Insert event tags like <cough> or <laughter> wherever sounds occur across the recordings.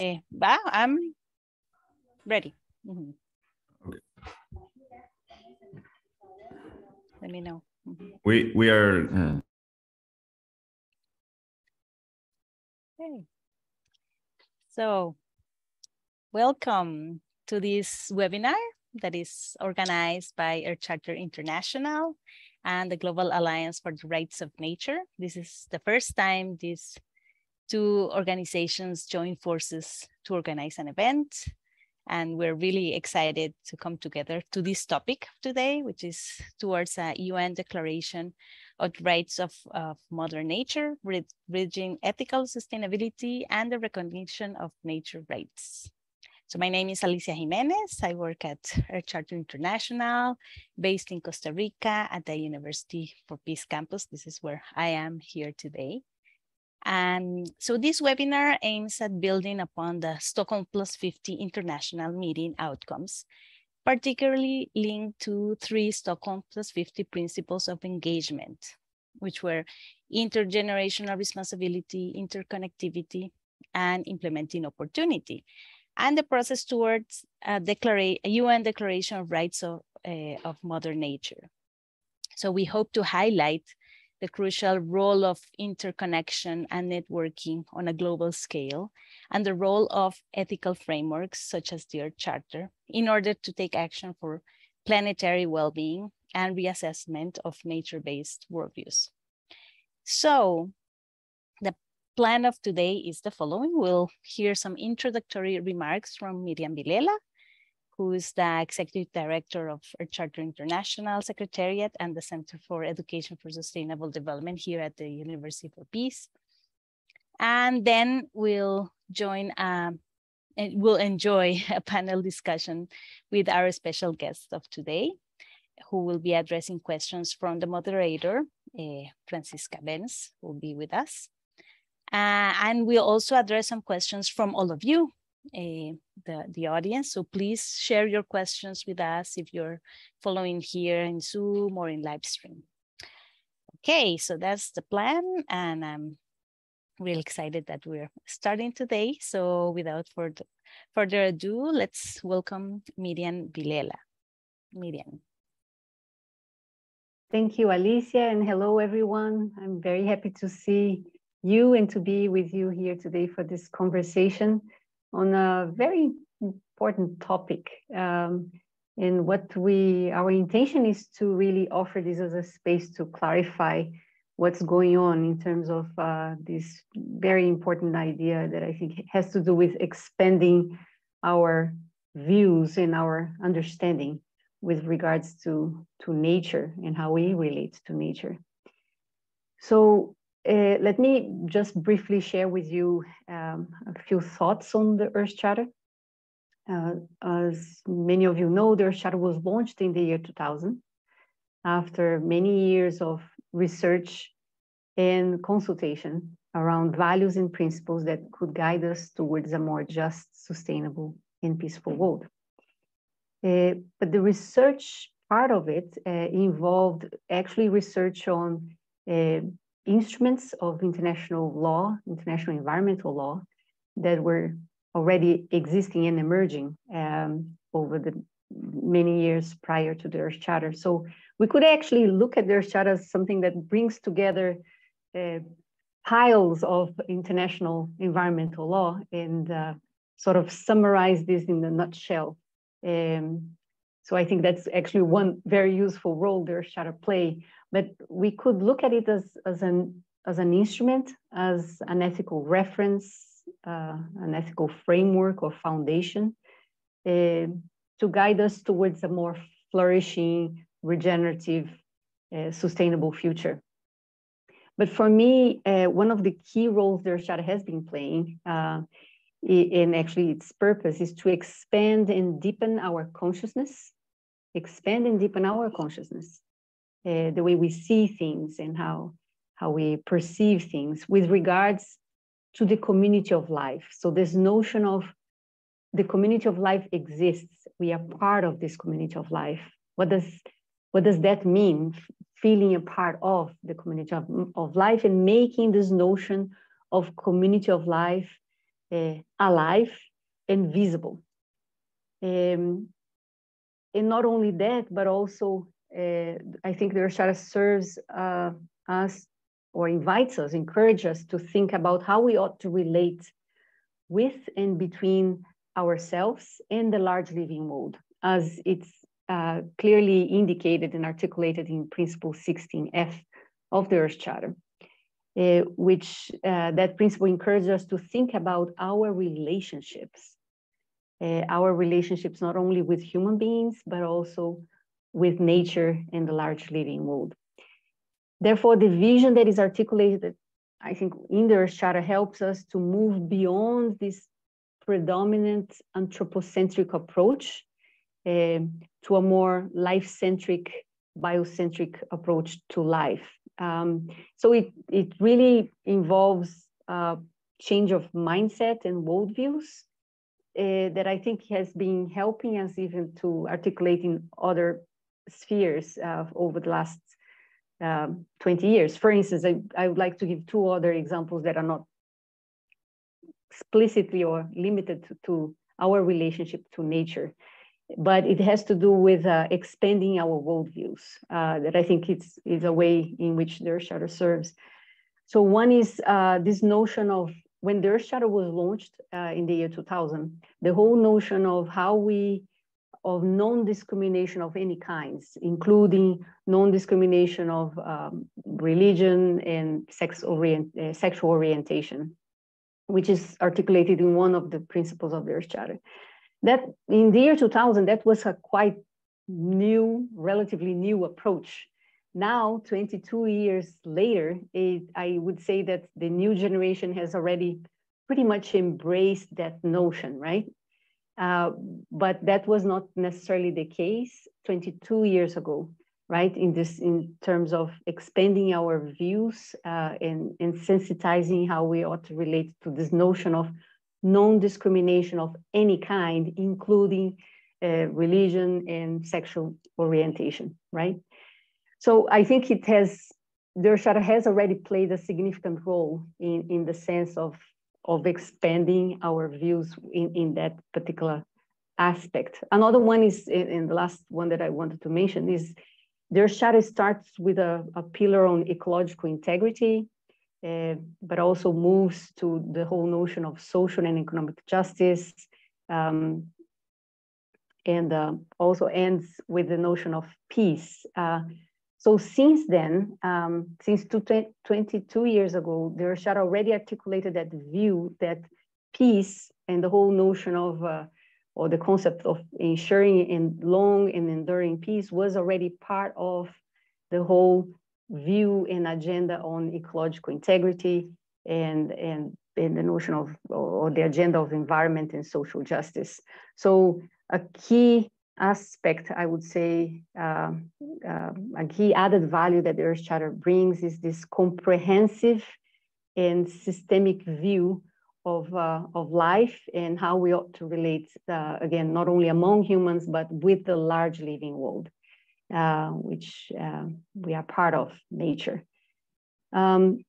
Eh, va, I'm ready. Mm -hmm. Okay. Let me know. Mm -hmm. We we are. Uh... Okay. So, welcome to this webinar that is organized by Earth Charter International and the Global Alliance for the Rights of Nature. This is the first time these two organizations join forces to organize an event. And we're really excited to come together to this topic today, which is towards a UN declaration of rights of, of mother nature, bridging ethical sustainability and the recognition of nature rights. So my name is Alicia Jimenez. I work at Earth Charter International, based in Costa Rica at the University for Peace campus. This is where I am here today. And so this webinar aims at building upon the Stockholm Plus 50 international meeting outcomes, particularly linked to three Stockholm Plus 50 principles of engagement, which were intergenerational responsibility, interconnectivity, and implementing opportunity and the process towards a, declara a UN Declaration of Rights of, uh, of Mother Nature. So we hope to highlight the crucial role of interconnection and networking on a global scale, and the role of ethical frameworks such as the Earth Charter in order to take action for planetary well-being and reassessment of nature-based worldviews. So the plan of today is the following. We'll hear some introductory remarks from Mirian Vilela, who is the Executive Director of Charter International Secretariat and the Center for Education for Sustainable Development here at the University for Peace. And then we'll join, um, and we'll enjoy <laughs> a panel discussion with our special guest of today, who will be addressing questions from the moderator, uh, Franziska Benz, will be with us. Uh, and we'll also address some questions from all of you, uh, the, the audience. So please share your questions with us if you're following here in Zoom or in live stream. Okay, so that's the plan. And I'm really excited that we're starting today. So without further, further ado, let's welcome Mirian Vilela. Mirian. Thank you, Alicia, and hello, everyone. I'm very happy to see you and to be with you here today for this conversation on a very important topic. Um, and what we, our intention is to really offer this as a space to clarify what's going on in terms of uh, this very important idea that I think has to do with expanding our views and our understanding with regards to, to nature and how we relate to nature. So uh, let me just briefly share with you um, a few thoughts on the Earth Charter. Uh, as many of you know, the Earth Charter was launched in the year 2000 after many years of research and consultation around values and principles that could guide us towards a more just, sustainable, and peaceful world. Uh, but the research part of it uh, involved actually research on uh, instruments of international law, international environmental law, that were already existing and emerging um, over the many years prior to the Earth Charter. So we could actually look at the Earth Charter as something that brings together uh, piles of international environmental law and uh, sort of summarize this in a nutshell. Um, so I think that's actually one very useful role the Earth Charter play but we could look at it as, as, an, as an instrument, as an ethical reference, uh, an ethical framework or foundation uh, to guide us towards a more flourishing, regenerative, uh, sustainable future. But for me, uh, one of the key roles the Earth has been playing, uh, and actually its purpose is to expand and deepen our consciousness, expand and deepen our consciousness uh, the way we see things and how, how we perceive things with regards to the community of life. So this notion of the community of life exists. We are part of this community of life. What does what does that mean? Feeling a part of the community of, of life and making this notion of community of life uh, alive and visible. Um, and not only that, but also I think the Earth serves uh, us or invites us, encourages us to think about how we ought to relate with and between ourselves and the large living world, as it's uh, clearly indicated and articulated in Principle 16F of the Earth Charter, uh, which uh, that principle encourages us to think about our relationships, uh, our relationships not only with human beings, but also with nature and the large living world. Therefore, the vision that is articulated, I think, in the Earth Charter helps us to move beyond this predominant anthropocentric approach uh, to a more life-centric, biocentric approach to life. Um, so it, it really involves uh, change of mindset and worldviews uh, that I think has been helping us even to articulate in other spheres uh, over the last um, 20 years. For instance, I, I would like to give two other examples that are not explicitly or limited to, to our relationship to nature, but it has to do with uh, expanding our worldviews uh, that I think it's, is a way in which the Earth serves. So one is uh, this notion of when the Earth was launched uh, in the year 2000, the whole notion of how we of non-discrimination of any kinds, including non-discrimination of um, religion and sex orient, uh, sexual orientation, which is articulated in one of the principles of the Earth Charter. That in the year 2000, that was a quite new, relatively new approach. Now, 22 years later, it, I would say that the new generation has already pretty much embraced that notion, right? Uh, but that was not necessarily the case 22 years ago, right? In this, in terms of expanding our views uh, and, and sensitizing how we ought to relate to this notion of non-discrimination of any kind, including uh, religion and sexual orientation, right? So I think it has, Earth has already played a significant role in, in the sense of of expanding our views in, in that particular aspect. Another one is, and the last one that I wanted to mention is their charter starts with a, a pillar on ecological integrity, uh, but also moves to the whole notion of social and economic justice, um, and uh, also ends with the notion of peace. Uh, so since then, um, since 22 years ago, the Earth already articulated that view that peace and the whole notion of, uh, or the concept of ensuring and long and enduring peace was already part of the whole view and agenda on ecological integrity and, and, and the notion of, or the agenda of environment and social justice. So a key aspect, I would say, uh, uh, a key added value that the Earth Charter brings is this comprehensive and systemic view of, uh, of life and how we ought to relate, uh, again, not only among humans, but with the large living world, uh, which uh, we are part of nature. Um,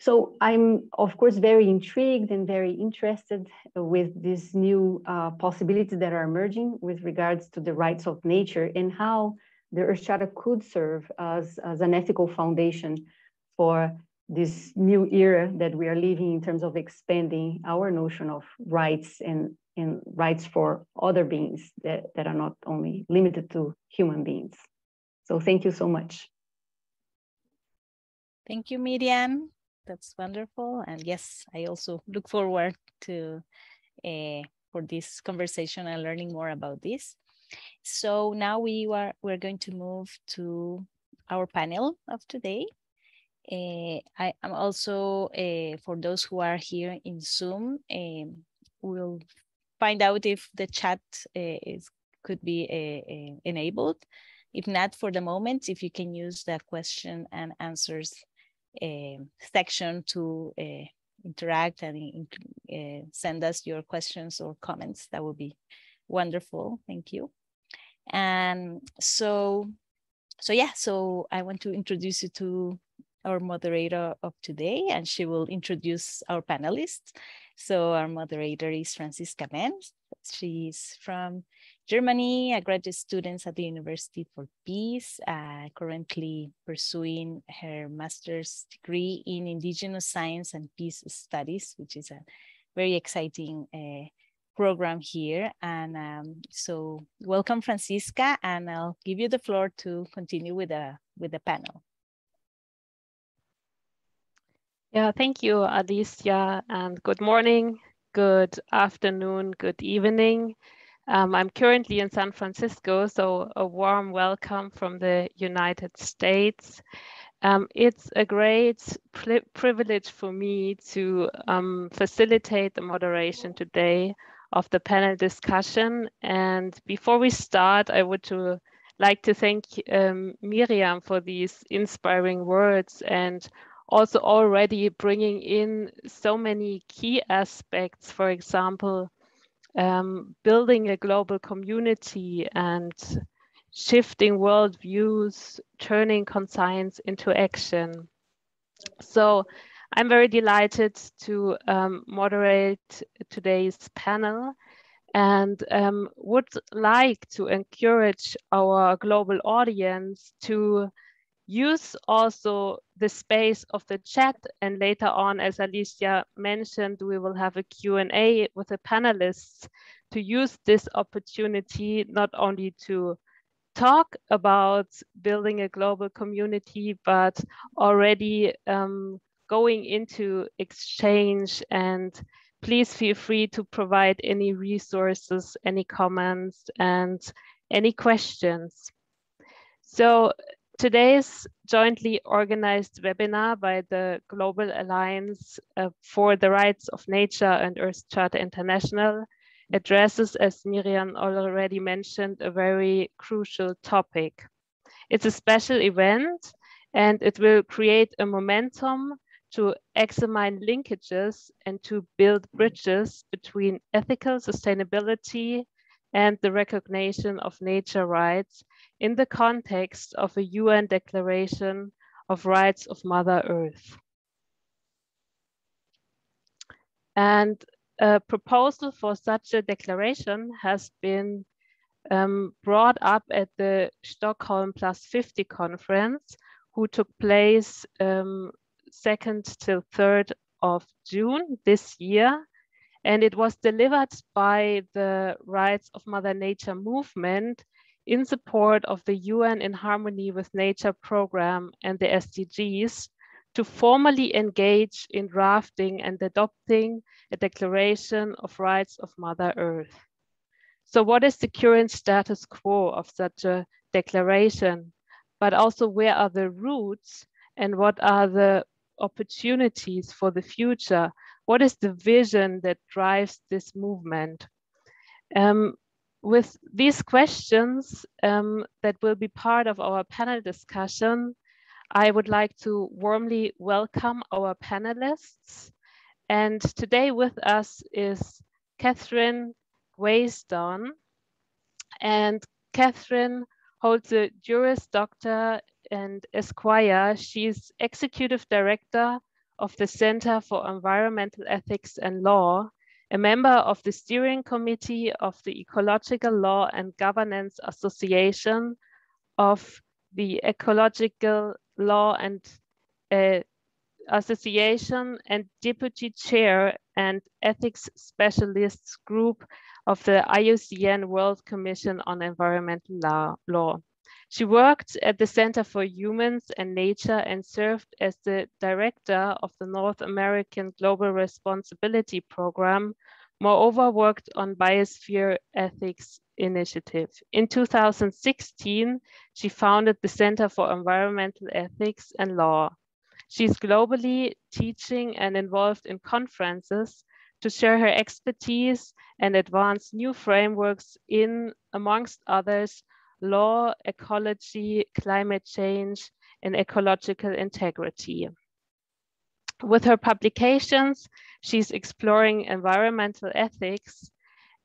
so I'm, of course, very intrigued and very interested with these new uh, possibilities that are emerging with regards to the rights of nature and how the Earth Charter could serve as, as an ethical foundation for this new era that we are living in terms of expanding our notion of rights and, and rights for other beings that, that are not only limited to human beings. So thank you so much. Thank you, Mirian that's wonderful. And yes, I also look forward to uh, for this conversation and learning more about this. So now we are we're going to move to our panel of today. Uh, I am also uh, for those who are here in Zoom, we'll find out if the chat is could be enabled. If not for the moment, if you can use the question and answers section to uh, interact and uh, send us your questions or comments. That would be wonderful. Thank you. And so, so yeah, so I want to introduce you to our moderator of today, and she will introduce our panelists. So our moderator is Franziska Benz. She's from Germany, a graduate student at the University for Peace, uh, currently pursuing her master's degree in Indigenous Science and Peace Studies, which is a very exciting uh, program here. And um, so welcome, Franziska, and I'll give you the floor to continue with the, with the panel. Yeah, thank you, Alicia, and good morning, good afternoon, good evening. Um, I'm currently in San Francisco, so a warm welcome from the United States. Um, it's a great privilege for me to um, facilitate the moderation today of the panel discussion. And before we start, I would to like to thank um, Mirian for these inspiring words and also already bringing in so many key aspects, for example, um, building a global community and shifting worldviews, turning conscience into action. So I'm very delighted to um, moderate today's panel and um, would like to encourage our global audience to use also the space of the chat and later on as alicia mentioned we will have a q&a with the panelists to use this opportunity not only to talk about building a global community but already um, going into exchange. And please feel free to provide any resources any comments and any questions. So Today's jointly organized webinar by the Global Alliance uh, for the Rights of Nature and Earth Charter International addresses, as Mirian already mentioned, a very crucial topic. It's a special event and it will create a momentum to examine linkages and to build bridges between ethical sustainability and the recognition of nature rights in the context of a UN Declaration of Rights of Mother Earth. And a proposal for such a declaration has been um, brought up at the Stockholm Plus 50 conference, who took place um, 2nd till 3rd of June this year. And it was delivered by the Rights of Mother Nature movement in support of the UN in Harmony with Nature program and the SDGs to formally engage in drafting and adopting a declaration of rights of Mother Earth. So what is the current status quo of such a declaration? But also where are the roots and what are the opportunities for the future? What is the vision that drives this movement? Um, with these questions um, that will be part of our panel discussion, I would like to warmly welcome our panelists. And today with us is Kathryn Gwiazdon. And Kathryn holds a Juris Doctor and Esquire. She's Executive Director of the Center for Environmental Ethics and Law a member of the steering committee of the Ecological Law and Governance Association of the Ecological Law and uh, Association and deputy chair and ethics specialists group of the IUCN World Commission on Environmental Law. She worked at the Center for Humans and Nature and served as the director of the North American Global Responsibility Program, moreover worked on Biosphere Ethics Initiative. In 2016, she founded the Center for Environmental Ethics and Law. She's globally teaching and involved in conferences to share her expertise and advance new frameworks in, amongst others, law, ecology, climate change, and ecological integrity. With her publications, she's exploring environmental ethics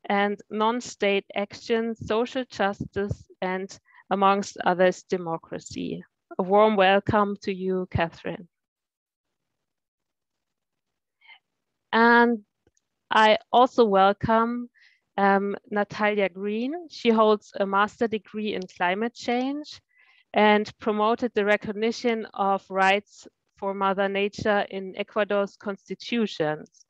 and non-state action, social justice, and amongst others, democracy. a warm welcome to you, Kathryn. And I also welcome um, Natalia Greene. She holds a master degree in climate change and promoted the recognition of rights for Mother Nature in Ecuador's constitutions.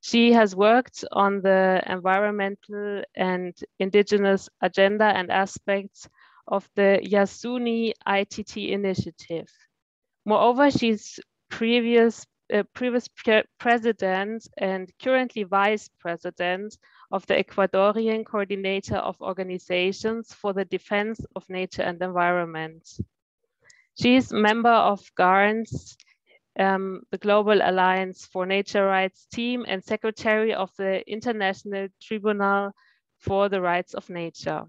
She has worked on the environmental and indigenous agenda and aspects of the Yasuni ITT initiative. Moreover, she's previous uh, previous pre president and currently vice president of the Ecuadorian Coordinator of Organizations for the Defense of Nature and Environment. She is member of GARN's, um, the Global Alliance for Nature Rights team and secretary of the International Tribunal for the Rights of Nature.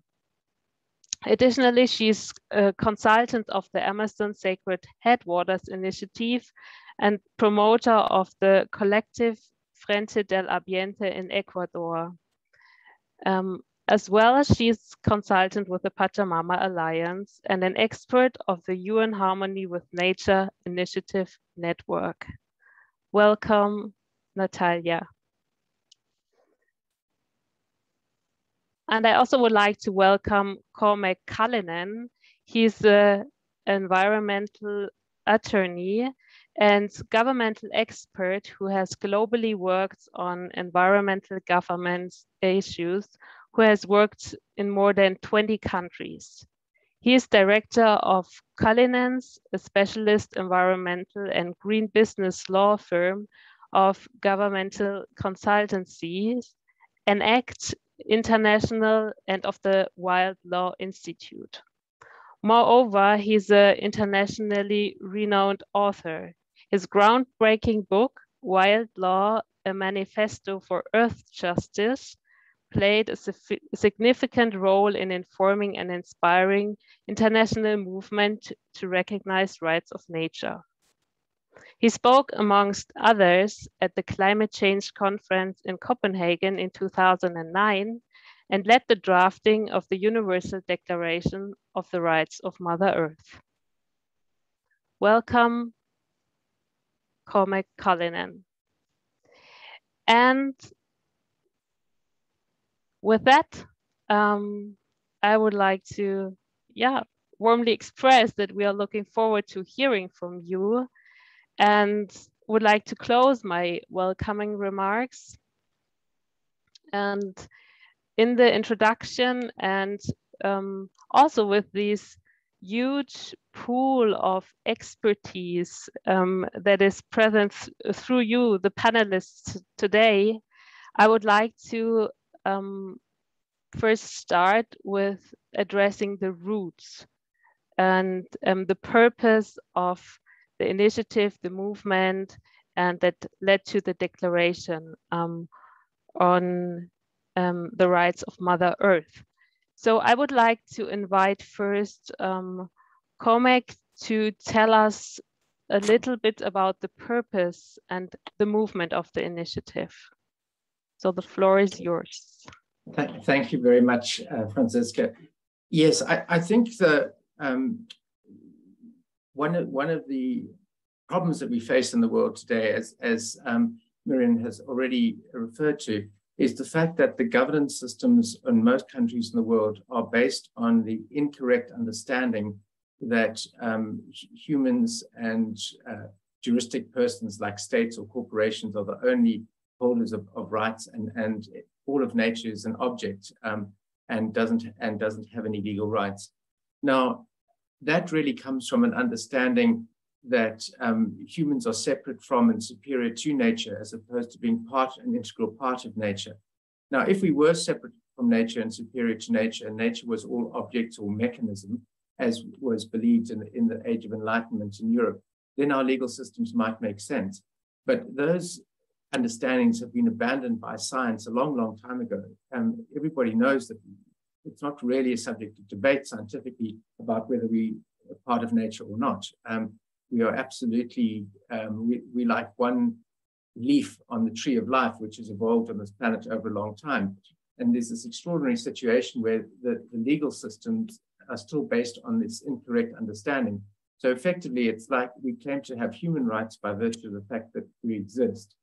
Additionally, she is a consultant of the Amazon Sacred Headwaters Initiative and promoter of the collective Frente del Ambiente in Ecuador. Um, as well as she's consultant with the Pachamama Alliance and an expert of the UN Harmony with Nature Initiative Network. Welcome, Natalia. And I also would like to welcome Cormac Cullinan. He's an environmental attorney and governmental expert who has globally worked on environmental governance issues, who has worked in more than 20 countries. He is director of Cullinan's, a specialist environmental and green business law firm of governmental consultancies, ENACT International and of the Wild Law Institute. Moreover, he's an internationally renowned author. His groundbreaking book, Wild Law, a Manifesto for Earth Justice, played a significant role in informing and inspiring international movement to recognize rights of nature. He spoke, amongst others, at the Climate Change Conference in Copenhagen in 2009 and led the drafting of the Universal Declaration of the Rights of Mother Earth. Welcome, Cullinan. And with that, um, I would like to, yeah, warmly express that we are looking forward to hearing from you and would like to close my welcoming remarks. And in the introduction and um, also with this huge pool of expertise um, that is present th through you, the panelists today, I would like to um, first start with addressing the roots and um, the purpose of the initiative, the movement, and that led to the declaration um, on um, the rights of Mother Earth. So I would like to invite first um, Cormac to tell us a little bit about the purpose and the movement of the initiative. So the floor is yours. Thank you very much, uh, Franziska. Yes, I, I think the um, one of one of the problems that we face in the world today, as as um, Mirian has already referred to, is the fact that the governance systems in most countries in the world are based on the incorrect understanding that um, humans and uh, juristic persons like states or corporations are the only holders of, of rights and, and all of nature is an object um, and doesn't and doesn't have any legal rights. Now, that really comes from an understanding that um, humans are separate from and superior to nature as opposed to being part an integral part of nature. Now, if we were separate from nature and superior to nature, and nature was all objects or mechanism, as was believed in the, in the Age of Enlightenment in Europe, then our legal systems might make sense. But those understandings have been abandoned by science a long, long time ago. And everybody knows that it's not really a subject of debate scientifically about whether we are part of nature or not. Um, we are absolutely, um, we, we like one leaf on the tree of life, which has evolved on this planet over a long time. And there's this extraordinary situation where the, the legal systems are still based on this incorrect understanding. So effectively, it's like we claim to have human rights by virtue of the fact that we exist,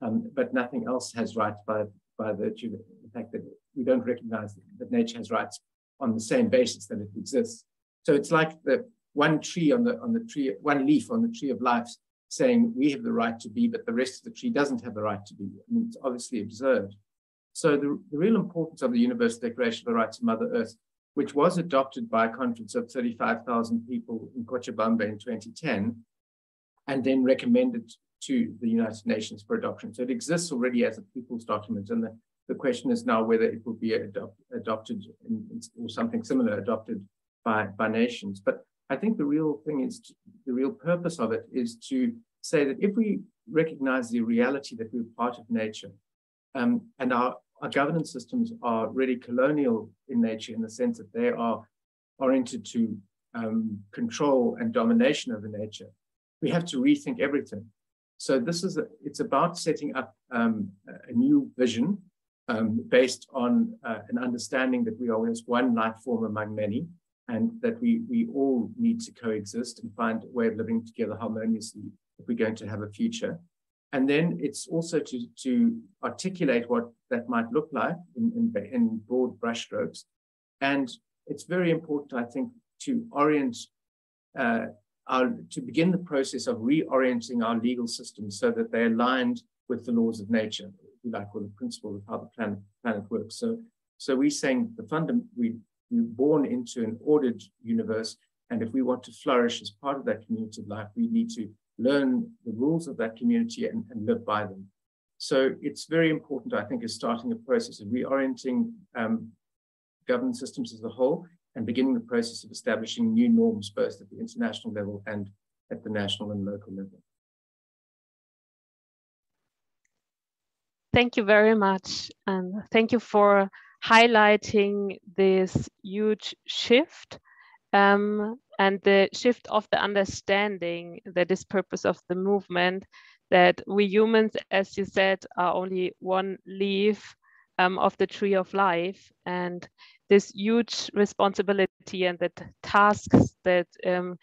um, but nothing else has rights by, by virtue of the fact that we don't recognize that nature has rights on the same basis that it exists. So it's like the one tree on the on the tree, one leaf on the tree of life saying we have the right to be, but the rest of the tree doesn't have the right to be. I mean, it's obviously absurd. So the, the real importance of the Universal Declaration of the Rights of Mother Earth, which was adopted by a conference of 35,000 people in Cochabamba in 2010, and then recommended to the United Nations for adoption. So it exists already as a people's document, and the, the question is now whether it will be adopt, adopted in, or something similar adopted by, by nations. But I think the real thing is to, the real purpose of it is to say that if we recognize the reality that we're part of nature um, and our, our governance systems are really colonial in nature in the sense that they are oriented to um, control and domination over nature, we have to rethink everything. So this is a, it's about setting up um, a new vision um, based on uh, an understanding that we are just one life form among many, and that we, we all need to coexist and find a way of living together harmoniously if we're going to have a future. And then it's also to, to articulate what that might look like in, in, in broad brushstrokes. And it's very important, I think, to orient, uh, our, to begin the process of reorienting our legal systems so that they're aligned with the laws of nature, if you like, or the principle of how the planet, planet works. So, so we're saying the fundament, we we're born into an ordered universe. And if we want to flourish as part of that community of life, we need to learn the rules of that community and, and live by them. So it's very important, I think, is starting a process of reorienting um, governance systems as a whole and beginning the process of establishing new norms, both at the international level and at the national and local level. Thank you very much. And thank you for highlighting this huge shift um, and the shift of the understanding that is purpose of the movement that we humans, as you said, are only one leaf um, of the tree of life and this huge responsibility and the tasks that um,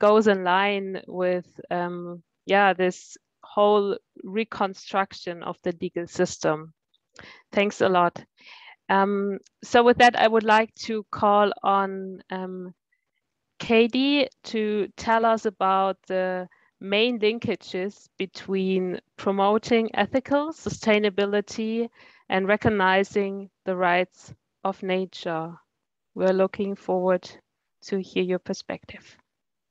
goes in line with um, yeah this whole reconstruction of the legal system. Thanks a lot. Um, so with that, I would like to call on um, Katie to tell us about the main linkages between promoting ethical sustainability and recognizing the rights of nature. We're looking forward to hear your perspective.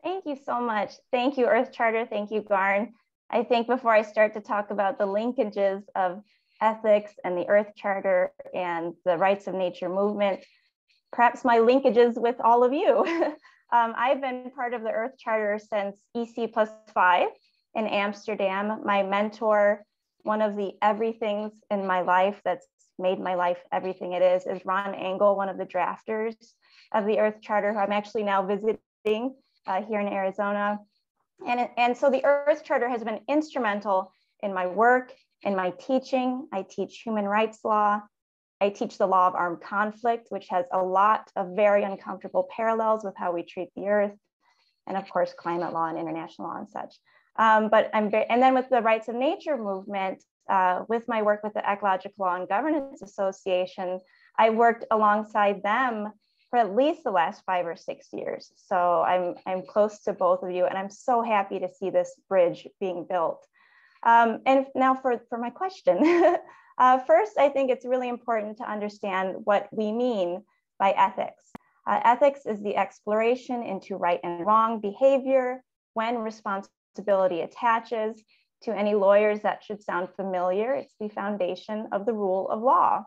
Thank you so much. Thank you, Earth Charter. Thank you, Garn. I think before I start to talk about the linkages of ethics and the Earth Charter and the rights of nature movement, perhaps my linkages with all of you. <laughs> um, I've been part of the Earth Charter since EC plus five in Amsterdam. My mentor, one of the everythings in my life that's made my life everything it is, is Ron Engel, one of the drafters of the Earth Charter, who I'm actually now visiting uh, here in Arizona. And, and so the Earth Charter has been instrumental in my work in my teaching, I teach human rights law. I teach the law of armed conflict, which has a lot of very uncomfortable parallels with how we treat the earth. And of course, climate law and international law and such. Um, but I'm very, and then with the rights of nature movement, uh, with my work with the Ecological Law and Governance Association, I worked alongside them for at least the last five or six years. So I'm, I'm close to both of you and I'm so happy to see this bridge being built. Um, and now for, for my question. <laughs> uh, first, I think it's really important to understand what we mean by ethics. Uh, ethics is the exploration into right and wrong behavior when responsibility attaches. To any lawyers, that should sound familiar. It's the foundation of the rule of law,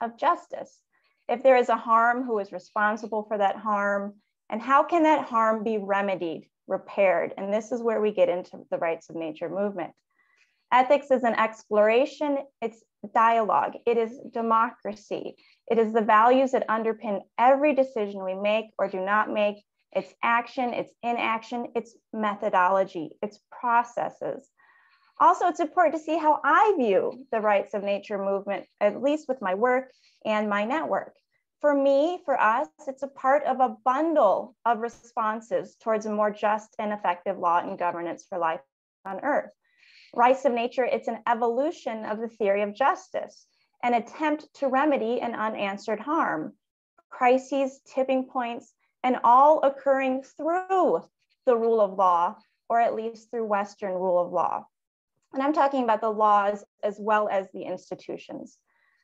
of justice. If there is a harm, who is responsible for that harm? And how can that harm be remedied, repaired? And this is where we get into the rights of nature movement. Ethics is an exploration, it's dialogue, it is democracy. It is the values that underpin every decision we make or do not make. It's action, it's inaction, it's methodology, it's processes. Also, it's important to see how I view the rights of nature movement, at least with my work and my network. For me, for us, it's a part of a bundle of responses towards a more just and effective law and governance for life on Earth. Rights of nature, it's an evolution of the theory of justice, an attempt to remedy an unanswered harm, crises, tipping points, and all occurring through the rule of law, or at least through Western rule of law. And I'm talking about the laws as well as the institutions.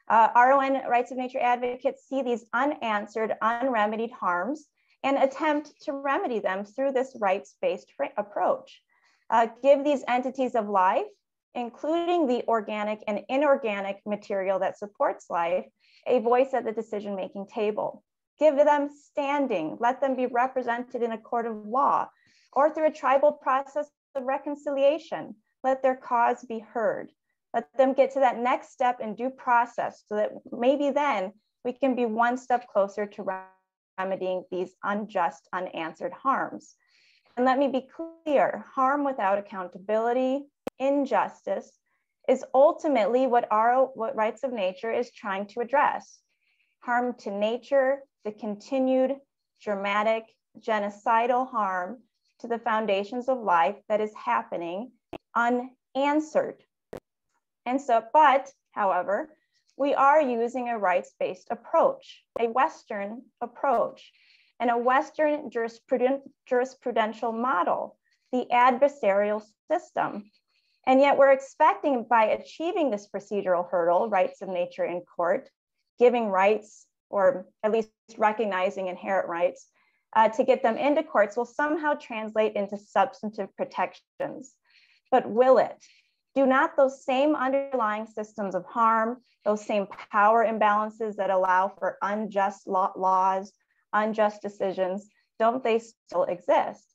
Uh, RON rights of nature advocates see these unanswered, unremedied harms and attempt to remedy them through this rights-based approach. Uh, give these entities of life, including the organic and inorganic material that supports life, a voice at the decision-making table. Give them standing, let them be represented in a court of law or through a tribal process of reconciliation. Let their cause be heard. Let them get to that next step in due process so that maybe then we can be one step closer to remedying these unjust, unanswered harms. And let me be clear, harm without accountability, injustice, is ultimately what our what rights of nature is trying to address. Harm to nature, the continued dramatic genocidal harm to the foundations of life that is happening unanswered. And so, but however, we are using a rights-based approach, a Western approach, and a Western jurisprudent, jurisprudential model, the adversarial system. And yet we're expecting by achieving this procedural hurdle, rights of nature in court, giving rights or at least recognizing inherent rights uh, to get them into courts will somehow translate into substantive protections. But will it? Do not those same underlying systems of harm, those same power imbalances that allow for unjust laws, unjust decisions, don't they still exist?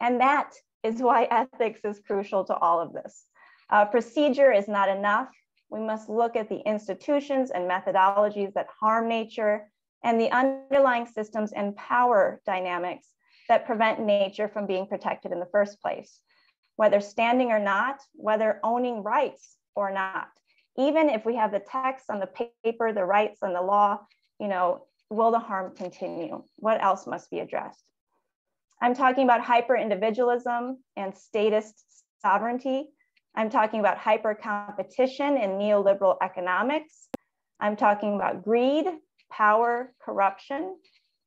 And that is why <laughs> ethics is crucial to all of this. Uh, procedure is not enough. We must look at the institutions and methodologies that harm nature and the underlying systems and power dynamics that prevent nature from being protected in the first place, whether standing or not, whether owning rights or not. Even if we have the text on the paper, the rights and the law, you know, will the harm continue? What else must be addressed? I'm talking about hyper individualism and statist sovereignty. I'm talking about hyper competition in neoliberal economics. I'm talking about greed, power, corruption.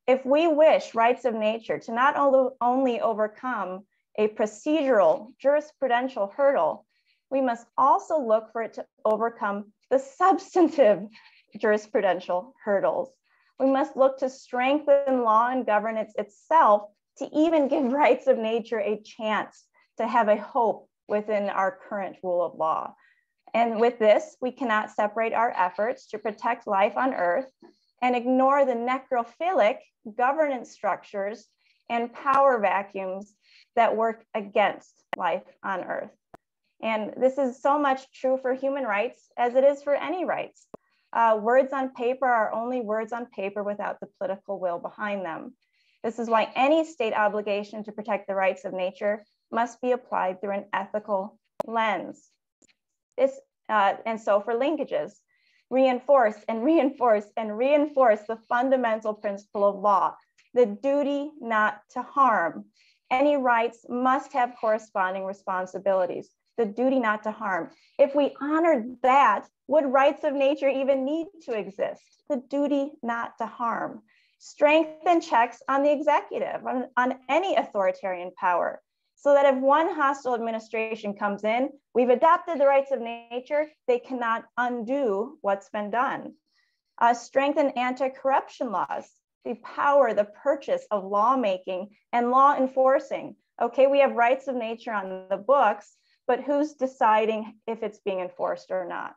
If we wish rights of nature to not only overcome a procedural jurisprudential hurdle, we must also look for it to overcome the substantive <laughs> jurisprudential hurdles. We must look to strengthen law and governance itself to even give <laughs> rights of nature a chance to have a hope within our current rule of law. And with this, we cannot separate our efforts to protect life on Earth and ignore the necrophilic governance structures and power vacuums that work against life on Earth. And this is so much true for human rights as it is for any rights. Uh, words on paper are only words on paper without the political will behind them. This is why any state obligation to protect the rights of nature must be applied through an ethical lens. This, uh, and so for linkages, reinforce and reinforce and reinforce the fundamental principle of law, the duty not to harm. Any rights must have corresponding responsibilities, the duty not to harm. If we honored that, would rights of nature even need to exist? The duty not to harm. Strengthen checks on the executive, on, on any authoritarian power so that if one hostile administration comes in, we've adopted the rights of nature, they cannot undo what's been done. Uh, strengthen anti-corruption laws, the power, the purchase of lawmaking and law enforcing. Okay, we have rights of nature on the books, but who's deciding if it's being enforced or not?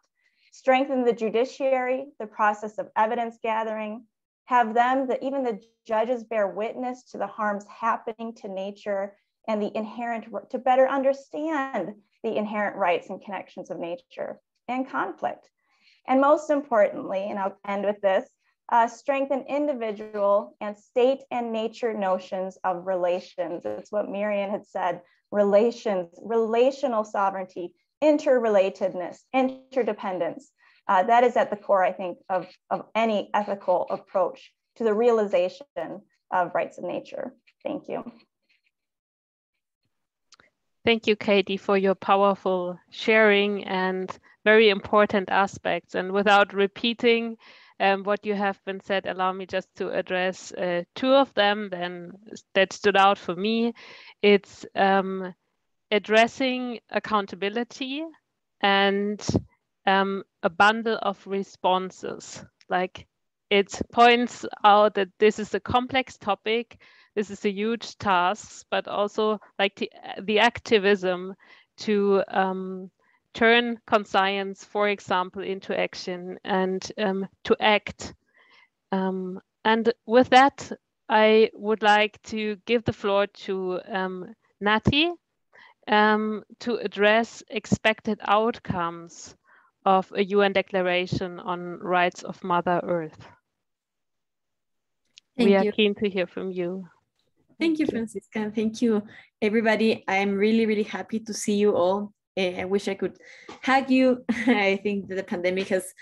Strengthen the judiciary, the process of evidence gathering, have them, that even the judges bear witness to the harms happening to nature and the inherent, to better understand the inherent rights and connections of nature and conflict. And most importantly, and I'll end with this, uh, strengthen individual and state and nature notions of relations. It's what Marian had said, relations, relational sovereignty, interrelatedness, interdependence. Uh, that is at the core, I think, of, of any ethical approach to the realization of rights of nature. Thank you. Thank you, Katie, for your powerful sharing and very important aspects. And without repeating um, what you have been said, allow me just to address uh, two of them then that stood out for me. It's um, addressing accountability and um, a bundle of responses. Like it points out that this is a complex topic, this is a huge task, but also like the, the activism to um, turn conscience, for example, into action and um, to act. Um, and with that, I would like to give the floor to um, Nati um, to address expected outcomes of a UN declaration on rights of Mother Earth. Thank we are you. keen to hear from you. Thank you, Franziska. Thank you, everybody. I'm really, really happy to see you all. Uh, I wish I could hug you. <laughs> I think that the pandemic has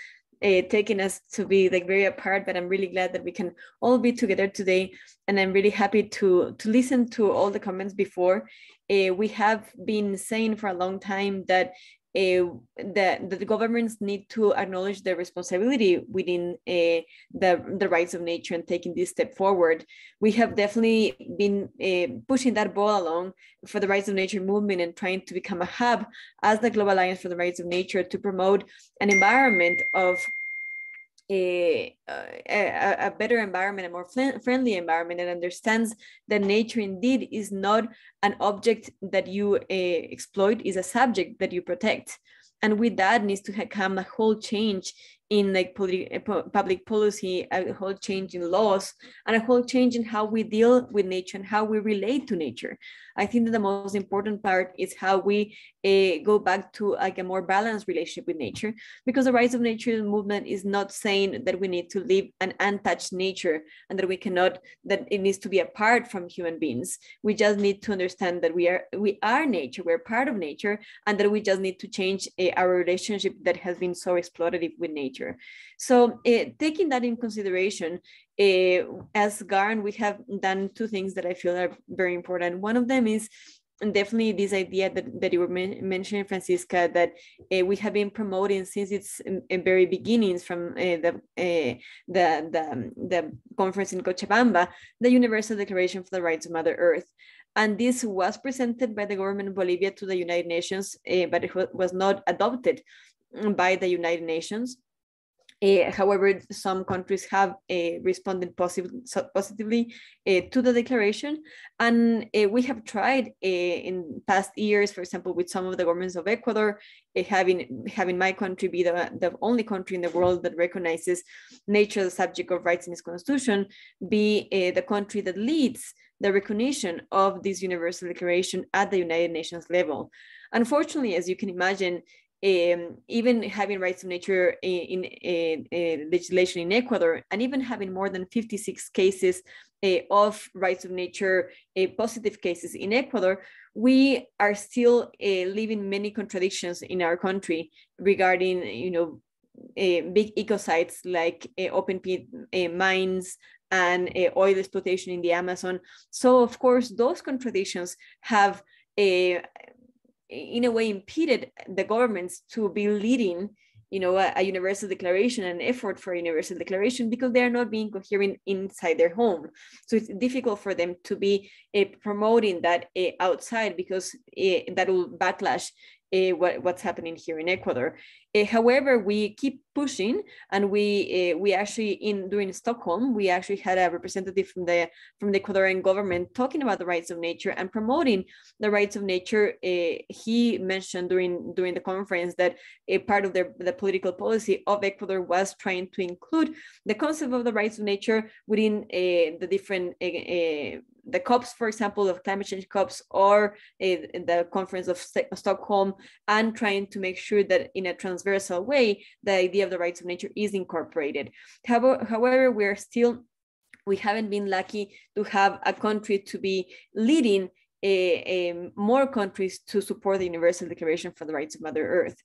uh, taken us to be like very apart, but I'm really glad that we can all be together today. And I'm really happy to to listen to all the comments before. Uh, we have been saying for a long time that uh, that, the governments need to acknowledge their responsibility within uh, the, the rights of nature and taking this step forward. We have definitely been uh, pushing that ball along for the rights of nature movement and trying to become a hub as the Global Alliance for the Rights of Nature to promote an environment of a, a, a, better environment, a more friendly environment that understands that nature indeed is not an object that you uh, exploit, is a subject that you protect. And with that needs to come a whole change in like eh, public policy, a whole change in laws, and a whole change in how we deal with nature and how we relate to nature. I think that the most important part is how we uh, go back to like a more balanced relationship with nature, because the rights of nature movement is not saying that we need to live an untouched nature and that we cannot that it needs to be apart from human beings. We just need to understand that we are we are nature, we're part of nature, and that we just need to change uh, our relationship that has been so exploitative with nature. So uh, taking that in consideration, as Garn, we have done two things that I feel are very important. One of them is definitely this idea that, that you were men mentioning, Franziska, that uh, we have been promoting since its um, very beginnings from uh, the, uh, the, the, the conference in Cochabamba, the Universal Declaration for the Rights of Mother Earth. And this was presented by the government of Bolivia to the United Nations, but it was not adopted by the United Nations. Uh, however, some countries have uh, responded positive, positively uh, to the declaration. And we have tried in past years, for example, with some of the governments of Ecuador, having, having my country be the, the only country in the world that recognizes nature as a subject of rights in its constitution, be the country that leads the recognition of this universal declaration at the United Nations level. Unfortunately, as you can imagine, um, even having rights of nature in, in, in, legislation in Ecuador, and even having more than 56 cases uh, of rights of nature, uh, positive cases in Ecuador, we are still uh, living many contradictions in our country regarding, you know, big ecocides like open pit mines and oil exploitation in the Amazon. So, of course, those contradictions have in a way impeded the governments to be leading you know a, a, universal declaration an effort for a universal declaration because they are not being coherent inside their home. So it's difficult for them to be uh, promoting that uh, outside because uh, that will backlash what, what's happening here in ecuador however we keep pushing and we uh, we actually in during stockholm we actually had a representative from the from the ecuadorian government talking about the rights of nature and promoting the rights of nature. Uh, he mentioned during during the conference that a part of their the political policy of ecuador was trying to include the concept of the rights of nature within uh, the different the COPs, for example, of climate change COPs or the conference of St Stockholm, and trying to make sure that in a transversal way, the idea of the rights of nature is incorporated. However, we're still, we haven't been lucky to have a country to be leading a, more countries to support the Universal Declaration for the Rights of Mother Earth.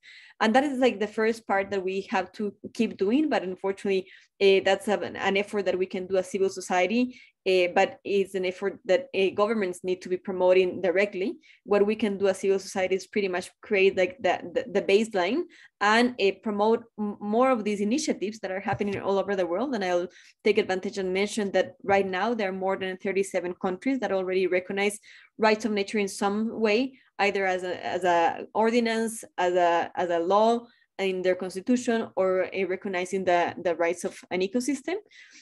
And that is like the first part that we have to keep doing, but unfortunately, uh, that's an, an effort that we can do as civil society uh, but it's an effort that uh, governments need to be promoting directly. What we can do as civil society is pretty much create like the, the, the baseline and promote more of these initiatives that are happening all over the world. And I'll take advantage and mention that right now there are more than 37 countries that already recognize rights of nature in some way, either as a, as a ordinance, as a, as a law, in their constitution or recognizing the, the rights of an ecosystem.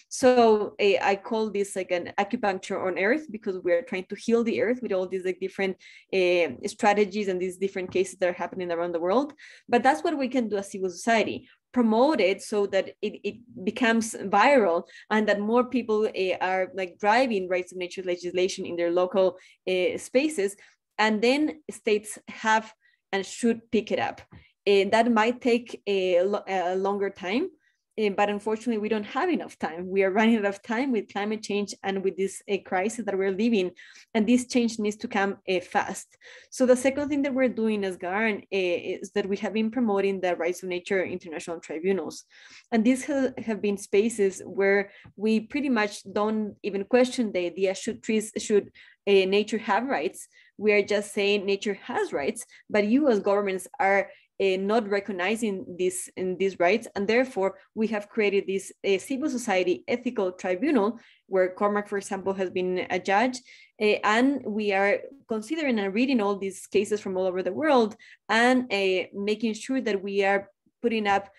So uh, I call this like an acupuncture on earth because we're trying to heal the earth with all these like different uh, strategies and these different cases that are happening around the world. But that's what we can do as civil society promote it so that it, it becomes viral and that more people uh, are like driving rights of nature legislation in their local uh, spaces and then states have and should pick it up. And that might take a, a longer time eh, but unfortunately we don't have enough time. We are running out of time with climate change and with this uh, crisis that we're living and this change needs to come fast. So the second thing that we're doing as garn is that we have been promoting the rights of nature international tribunals. And these have, have been spaces where we pretty much don't even question the idea should trees should nature have rights we are just saying nature has rights but you as governments are uh, not recognizing these in these rights, and therefore we have created this uh, civil society ethical tribunal where Cormac, for example, has been a judge, uh, and we are considering and reading all these cases from all over the world and making sure that we are putting up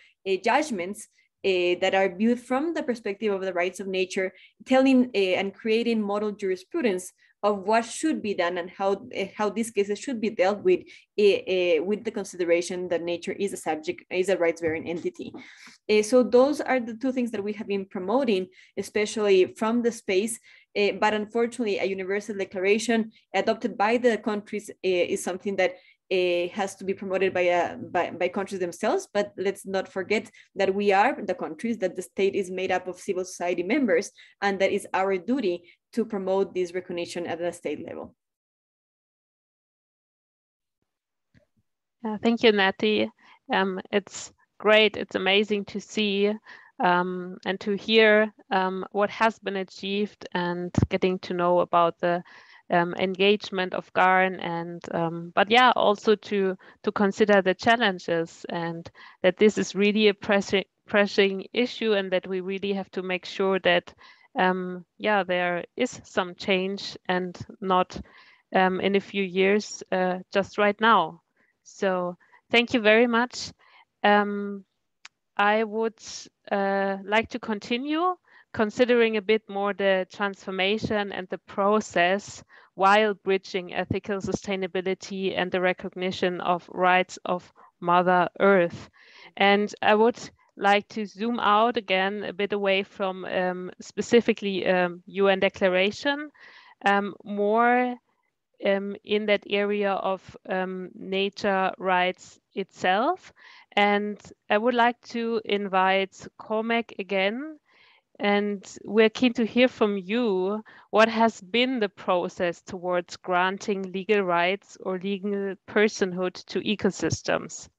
judgments that are viewed from the perspective of the rights of nature, telling and creating model jurisprudence of what should be done and how uh, how these cases should be dealt with with the consideration that nature is a subject is a rights bearing entity. so those are the two things that we have been promoting, especially from the space. but unfortunately, a universal declaration adopted by the countries is something that uh, has to be promoted by, uh, by, by countries themselves, but let's not forget that we are the countries, that the state is made up of civil society members, and that is our duty to promote this recognition at the state level. Uh, thank you, Natty. Um, it's great. It's amazing to see um, and to hear um, what has been achieved and getting to know about the um, engagement of Garn and um, but yeah also to to consider the challenges and that this is really a pressing pressing issue and that we really have to make sure that um, yeah there is some change and not um, in a few years uh, just right now so thank you very much um, I would uh, like to continue considering a bit more the transformation and the process while bridging ethical sustainability and the recognition of rights of Mother Earth. And I would like to zoom out again a bit away from um, specifically um, UN declaration, um, more um, in that area of um, nature rights itself. And I would like to invite Cormac again and we're keen to hear from you what has been the process towards granting legal rights or legal personhood to ecosystems.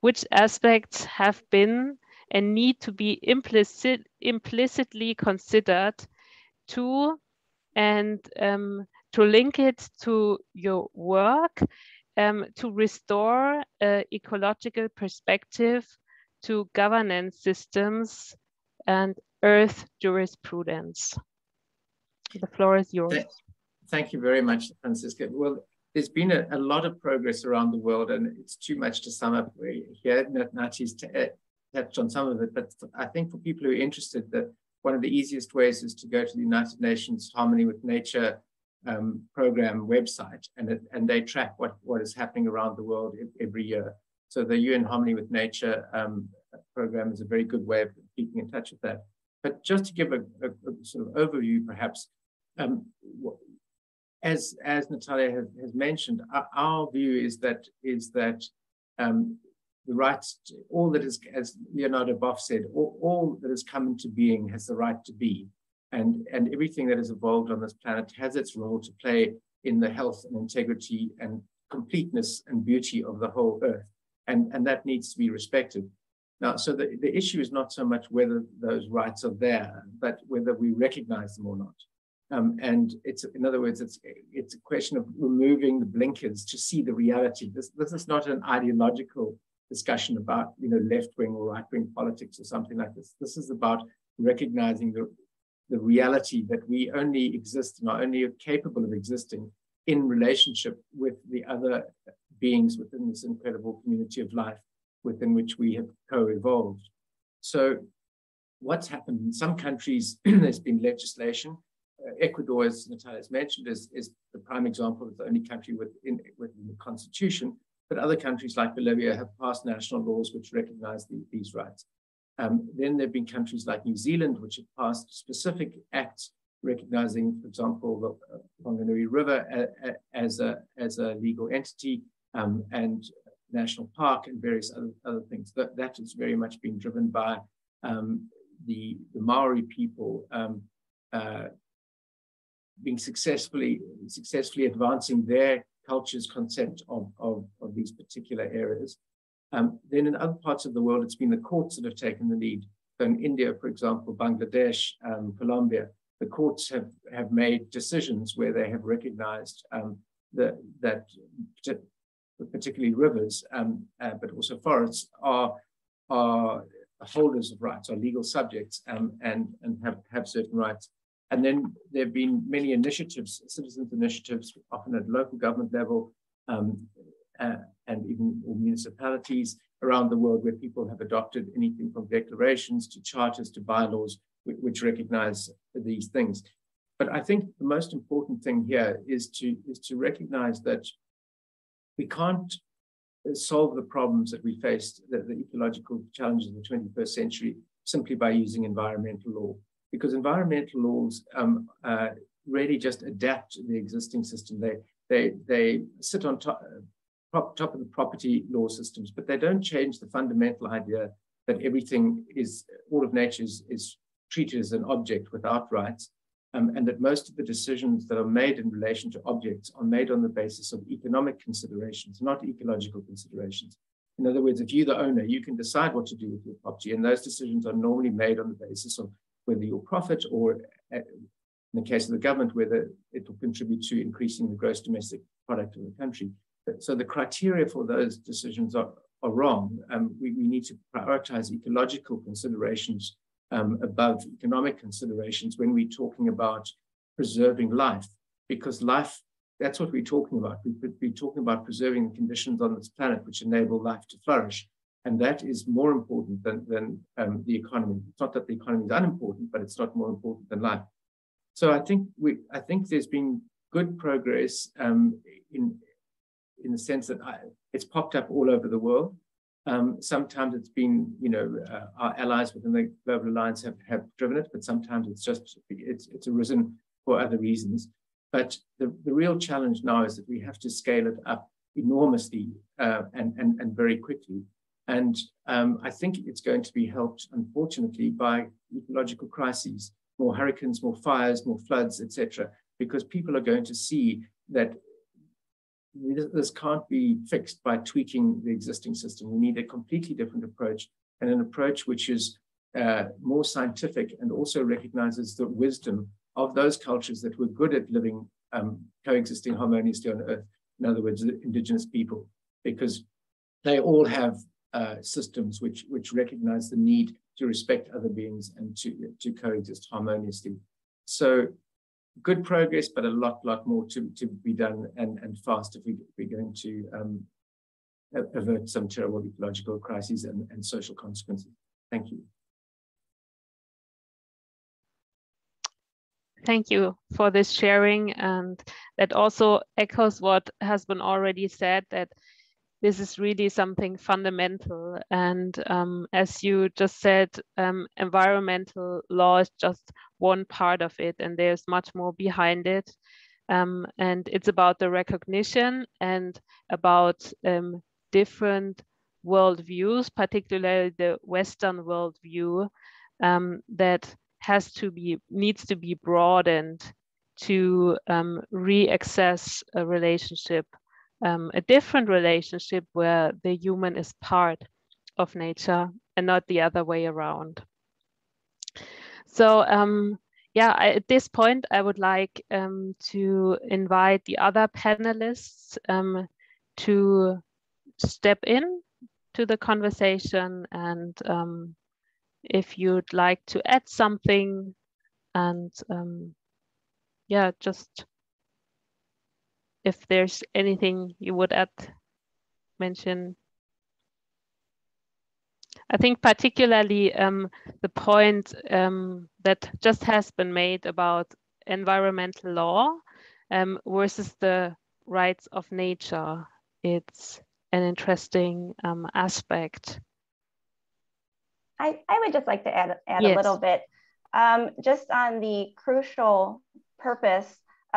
Which aspects have been and need to be implicit, implicitly considered to and um, to link it to your work um, to restore ecological perspective to governance systems and Earth jurisprudence. The floor is yours. Thank you very much, Franziska. Well, there's been a, a lot of progress around the world, and it's too much to sum up here. Natty's uh, touched on some of it, but I think for people who are interested, that one of the easiest ways is to go to the United Nations Harmony with Nature um, program website, and it, and they track what what is happening around the world every year. So the UN Harmony with Nature um, program is a very good way of keeping in touch with that. But just to give a, a, a sort of overview, perhaps, um, as as Natalia has, has mentioned, our, our, view is that is that um, the rights, to, all that is, as Leonardo Boff said, all, all that has come into being has the right to be, and and everything that has evolved on this planet has its role to play in the health and integrity and completeness and beauty of the whole earth. And, and that needs to be respected. Now, so the, the issue is not so much whether those rights are there, but whether we recognize them or not. Um, and it's, in other words, it's, it's a question of removing the blinkers to see the reality. This, this is not an ideological discussion about, you know, left-wing or right-wing politics or something like this. This is about recognizing the, the reality that we only exist and are only capable of existing in relationship with the other beings within this incredible community of life within which we have co-evolved. So what's happened in some countries, <clears throat> there's been legislation. Uh, Ecuador, as Natalia has mentioned, is, is the prime example of the only country within, within the constitution, but other countries like Bolivia have passed national laws which recognize the, these rights. Um, then there have been countries like New Zealand, which have passed specific acts recognizing, for example, the uh, Whanganui River as, a, as a legal entity um, and national park and various other, other things. That, that has very much been driven by um, the, the Maori people um, uh, being successfully, successfully advancing their culture's concept of, of, of these particular areas. Um, then in other parts of the world, it's been the courts that have taken the lead. So in India, for example, Bangladesh, um, Colombia, the courts have, have made decisions where they have recognized um, the, that particularly rivers, um, uh, but also forests, are, are holders of rights, are legal subjects, um, and, and have, have certain rights. And then there have been many initiatives, citizens' initiatives, often at local government level, um, uh, and even municipalities around the world where people have adopted anything from declarations to charters to bylaws which, which recognize these things. But I think the most important thing here is to, is to recognize that we can't solve the problems that we faced, the, the ecological challenges of the 21st century, simply by using environmental law. Because environmental laws um, uh, really just adapt the existing system. They, they, they sit on top, top of the property law systems, but they don't change the fundamental idea that everything is, all of nature is, is treated as an object without rights um, and that most of the decisions that are made in relation to objects are made on the basis of economic considerations, not ecological considerations. In other words, if you're the owner, you can decide what to do with your property, and those decisions are normally made on the basis of whether you'll profit or, uh, in the case of the government, whether it will contribute to increasing the gross domestic product of the country. So the criteria for those decisions are, are wrong. Um, we, we need to prioritize ecological considerations um, above economic considerations when we're talking about preserving life, because life, that's what we're talking about. We're talking about preserving the conditions on this planet which enable life to flourish. And that is more important than, than um, the economy. It's not that the economy is unimportant, but it's not more important than life. So I think we, I think there's been good progress um, in, in the sense that I, it's popped up all over the world. Um, sometimes it's been, you know, uh, our allies within the Global Alliance have, have driven it, but sometimes it's just, it's, it's arisen for other reasons. But the, the real challenge now is that we have to scale it up enormously uh, and, and, and very quickly. And um, I think it's going to be helped, unfortunately, by ecological crises, more hurricanes, more fires, more floods, etc., because people are going to see that this can't be fixed by tweaking the existing system. We need a completely different approach and an approach which is uh, more scientific and also recognizes the wisdom of those cultures that were good at living um, coexisting harmoniously on Earth. In other words, the indigenous people, because they all have uh, systems which, which recognize the need to respect other beings and to, to coexist harmoniously. So good progress, but a lot, lot more to, to be done and, and fast if we, we're going to um, avert some terrible ecological crises and, and social consequences. Thank you. Thank you for this sharing and that also echoes what has been already said that this is really something fundamental. And um, as you just said, um, environmental law is just one part of it, and there's much more behind it. Um, and it's about the recognition and about um, different worldviews, particularly the Western worldview, um, that has to be needs to be broadened to um, re-access a relationship, um, a different relationship where the human is part of nature and not the other way around. So um, yeah, I, at this point, I would like um, to invite the other panelists um, to step in to the conversation and um, if you'd like to add something and um, yeah, just if there's anything you would add, mention. I think particularly um, the point um, that just has been made about environmental law um, versus the rights of nature. It's an interesting um, aspect. I, I would just like to add, add yes. a little bit um, just on the crucial purpose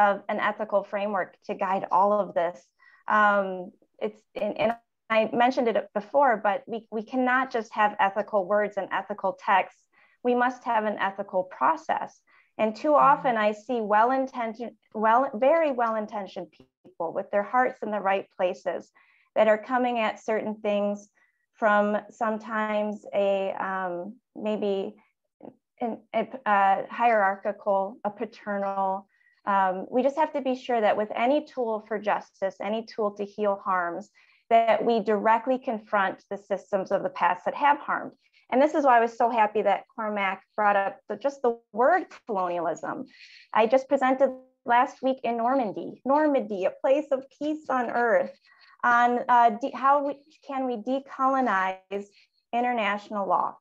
of an ethical framework to guide all of this. Um, it's and I mentioned it before, but we, we cannot just have ethical words and ethical texts. We must have an ethical process. And too mm-hmm. often I see well-intentioned, well, very well-intentioned people with their hearts in the right places that are coming at certain things from sometimes a um, maybe an, a, a hierarchical, a paternal. Um, we just have to be sure that with any tool for justice, any tool to heal harms, that we directly confront the systems of the past that have harmed. And this is why I was so happy that Cormac brought up the, just the word colonialism. I just presented last week in Normandy, Normandy, a place of peace on earth, on uh, how we, can we decolonize international law.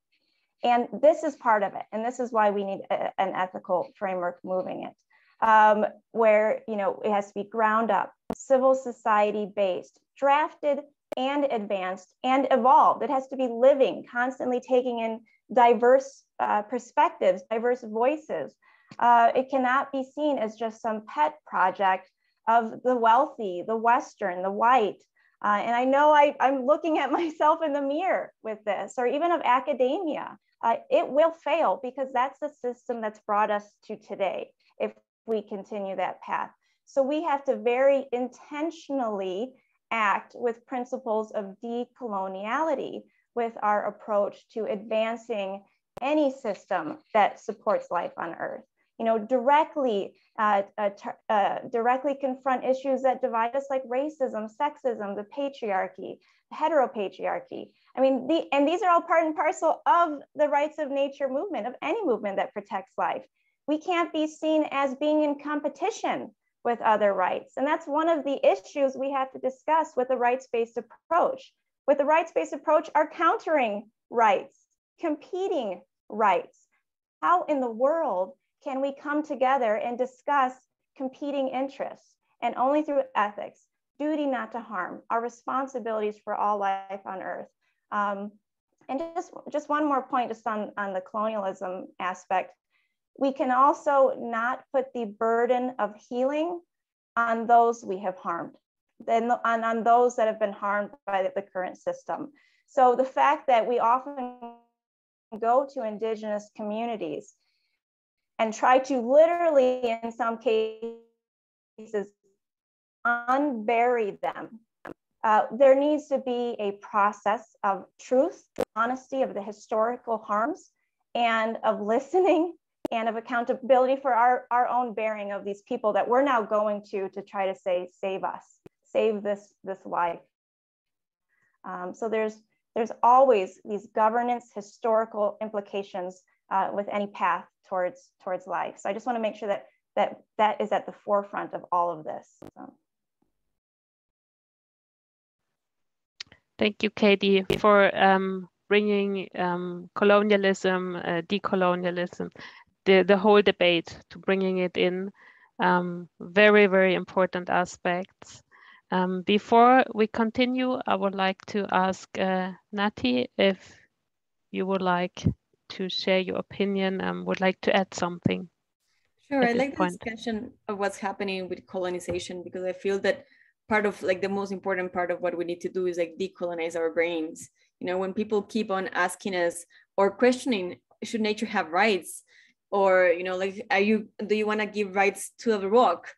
And this is part of it. And this is why we need a, an ethical framework moving it, um, where you know it has to be ground up, civil society based, drafted and advanced and evolved. It has to be living, constantly taking in diverse uh, perspectives, diverse voices. Uh, it cannot be seen as just some pet project of the wealthy, the Western, the white. Uh, and I know I, I'm looking at <laughs> myself in the mirror with this, or even of academia. Uh, it will fail because that's the system that's brought us to today we continue that path. So we have to very intentionally act with principles of decoloniality with our approach to advancing any system that supports life on Earth. You know, directly, uh, uh, uh, directly confront issues that divide us like racism, sexism, the patriarchy, heteropatriarchy. I mean, the, and these are all part and parcel of the rights of nature movement, of any movement that protects life. We can't be seen as being in competition with other rights. And that's one of the issues we have to discuss with a rights-based approach. With a rights-based approach are countering rights, competing rights. How in the world can we come together and discuss competing interests? And only through ethics, duty not to harm, our responsibilities for all life on earth. Um, and just, just one more point just on, on the colonialism aspect. We can also not put the burden of healing on those we have harmed, and on, on those that have been harmed by the, the current system. So the fact that we often go to indigenous communities and try to literally, in some cases, unbury them. Uh, there needs to be a process of truth, honesty of the historical harms, and of <laughs> listening and of accountability for our, our own bearing of these people that we're now going to to try to say, save us, save this, this life. Um, so there's, there's always these governance historical implications uh, with any path towards, towards life. So I just wanna make sure that that, that is at the forefront of all of this. So. Thank you, Katie, for um, bringing um, colonialism, uh, decolonialism, the, the whole debate to bringing it in. Um, very, very important aspects. Um, before we continue, I would like to ask uh, Nati if you would like to share your opinion and would like to add something. Sure, I like point. the discussion of what's happening with colonization because I feel that part of like the most important part of what we need to do is like decolonize our brains. You know, when people keep on asking us or questioning, should nature have rights? Or you know like are you do you want to give rights to the rock?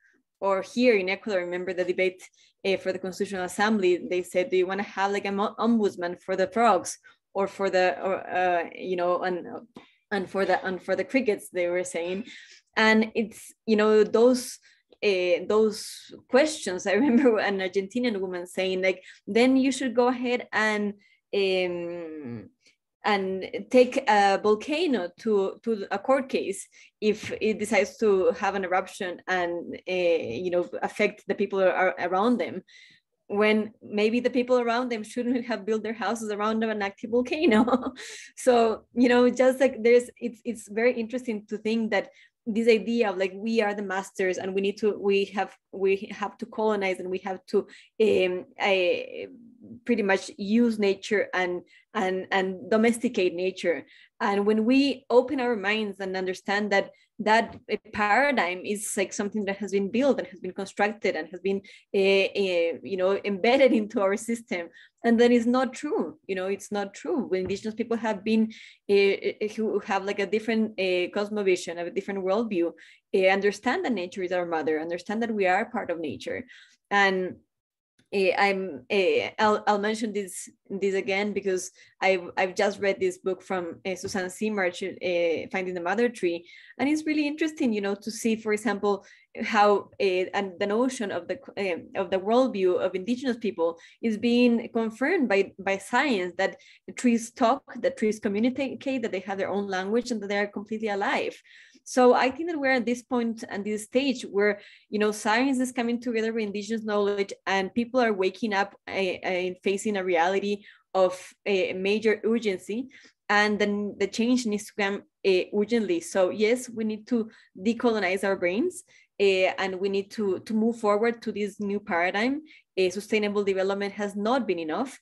Or here in ecuador remember the debate uh, for the constitutional assembly they said do you want to have like an ombudsman for the frogs or for the or uh, you know and and for the and for the crickets they were saying. And it's you know those uh, those questions <laughs> i remember an argentinian woman saying like then you should go ahead and um, and take a volcano to to a court case if it decides to have an eruption and uh, you know affect the people around them when maybe the people around them shouldn't <laughs> have built their houses around an active volcano. <laughs> So you know just like there's it's it's very interesting to think that this idea of like we are the masters and we need to we have we have to colonize and we have to um, uh, pretty much use nature and and and domesticate nature. And when we open our minds and understand that that paradigm is like something that has been built and has been constructed and has been uh, uh, you know embedded into our system and that is not true you know it's not true. When indigenous people have been uh, who have like a different cosmovision a different worldview understand that nature is our mother understand that we are part of nature. And uh, I'm uh, I'll, I'll mention this this again because I've I've just read this book from uh, Suzanne Simard, Finding the Mother Tree, and it's really interesting, you know, to see, for example, how and the notion of the of the worldview of indigenous people is being confirmed by by science that trees talk, that trees communicate, that they have their own language, and that they are completely alive. So I think that we're at this point and this stage where you know science is coming together with indigenous knowledge, and people are waking up and facing a reality of a major urgency and then the change needs to come uh, urgently. So yes, we need to decolonize our brains, uh, and we need to to move forward to this new paradigm. Uh, sustainable development has not been enough.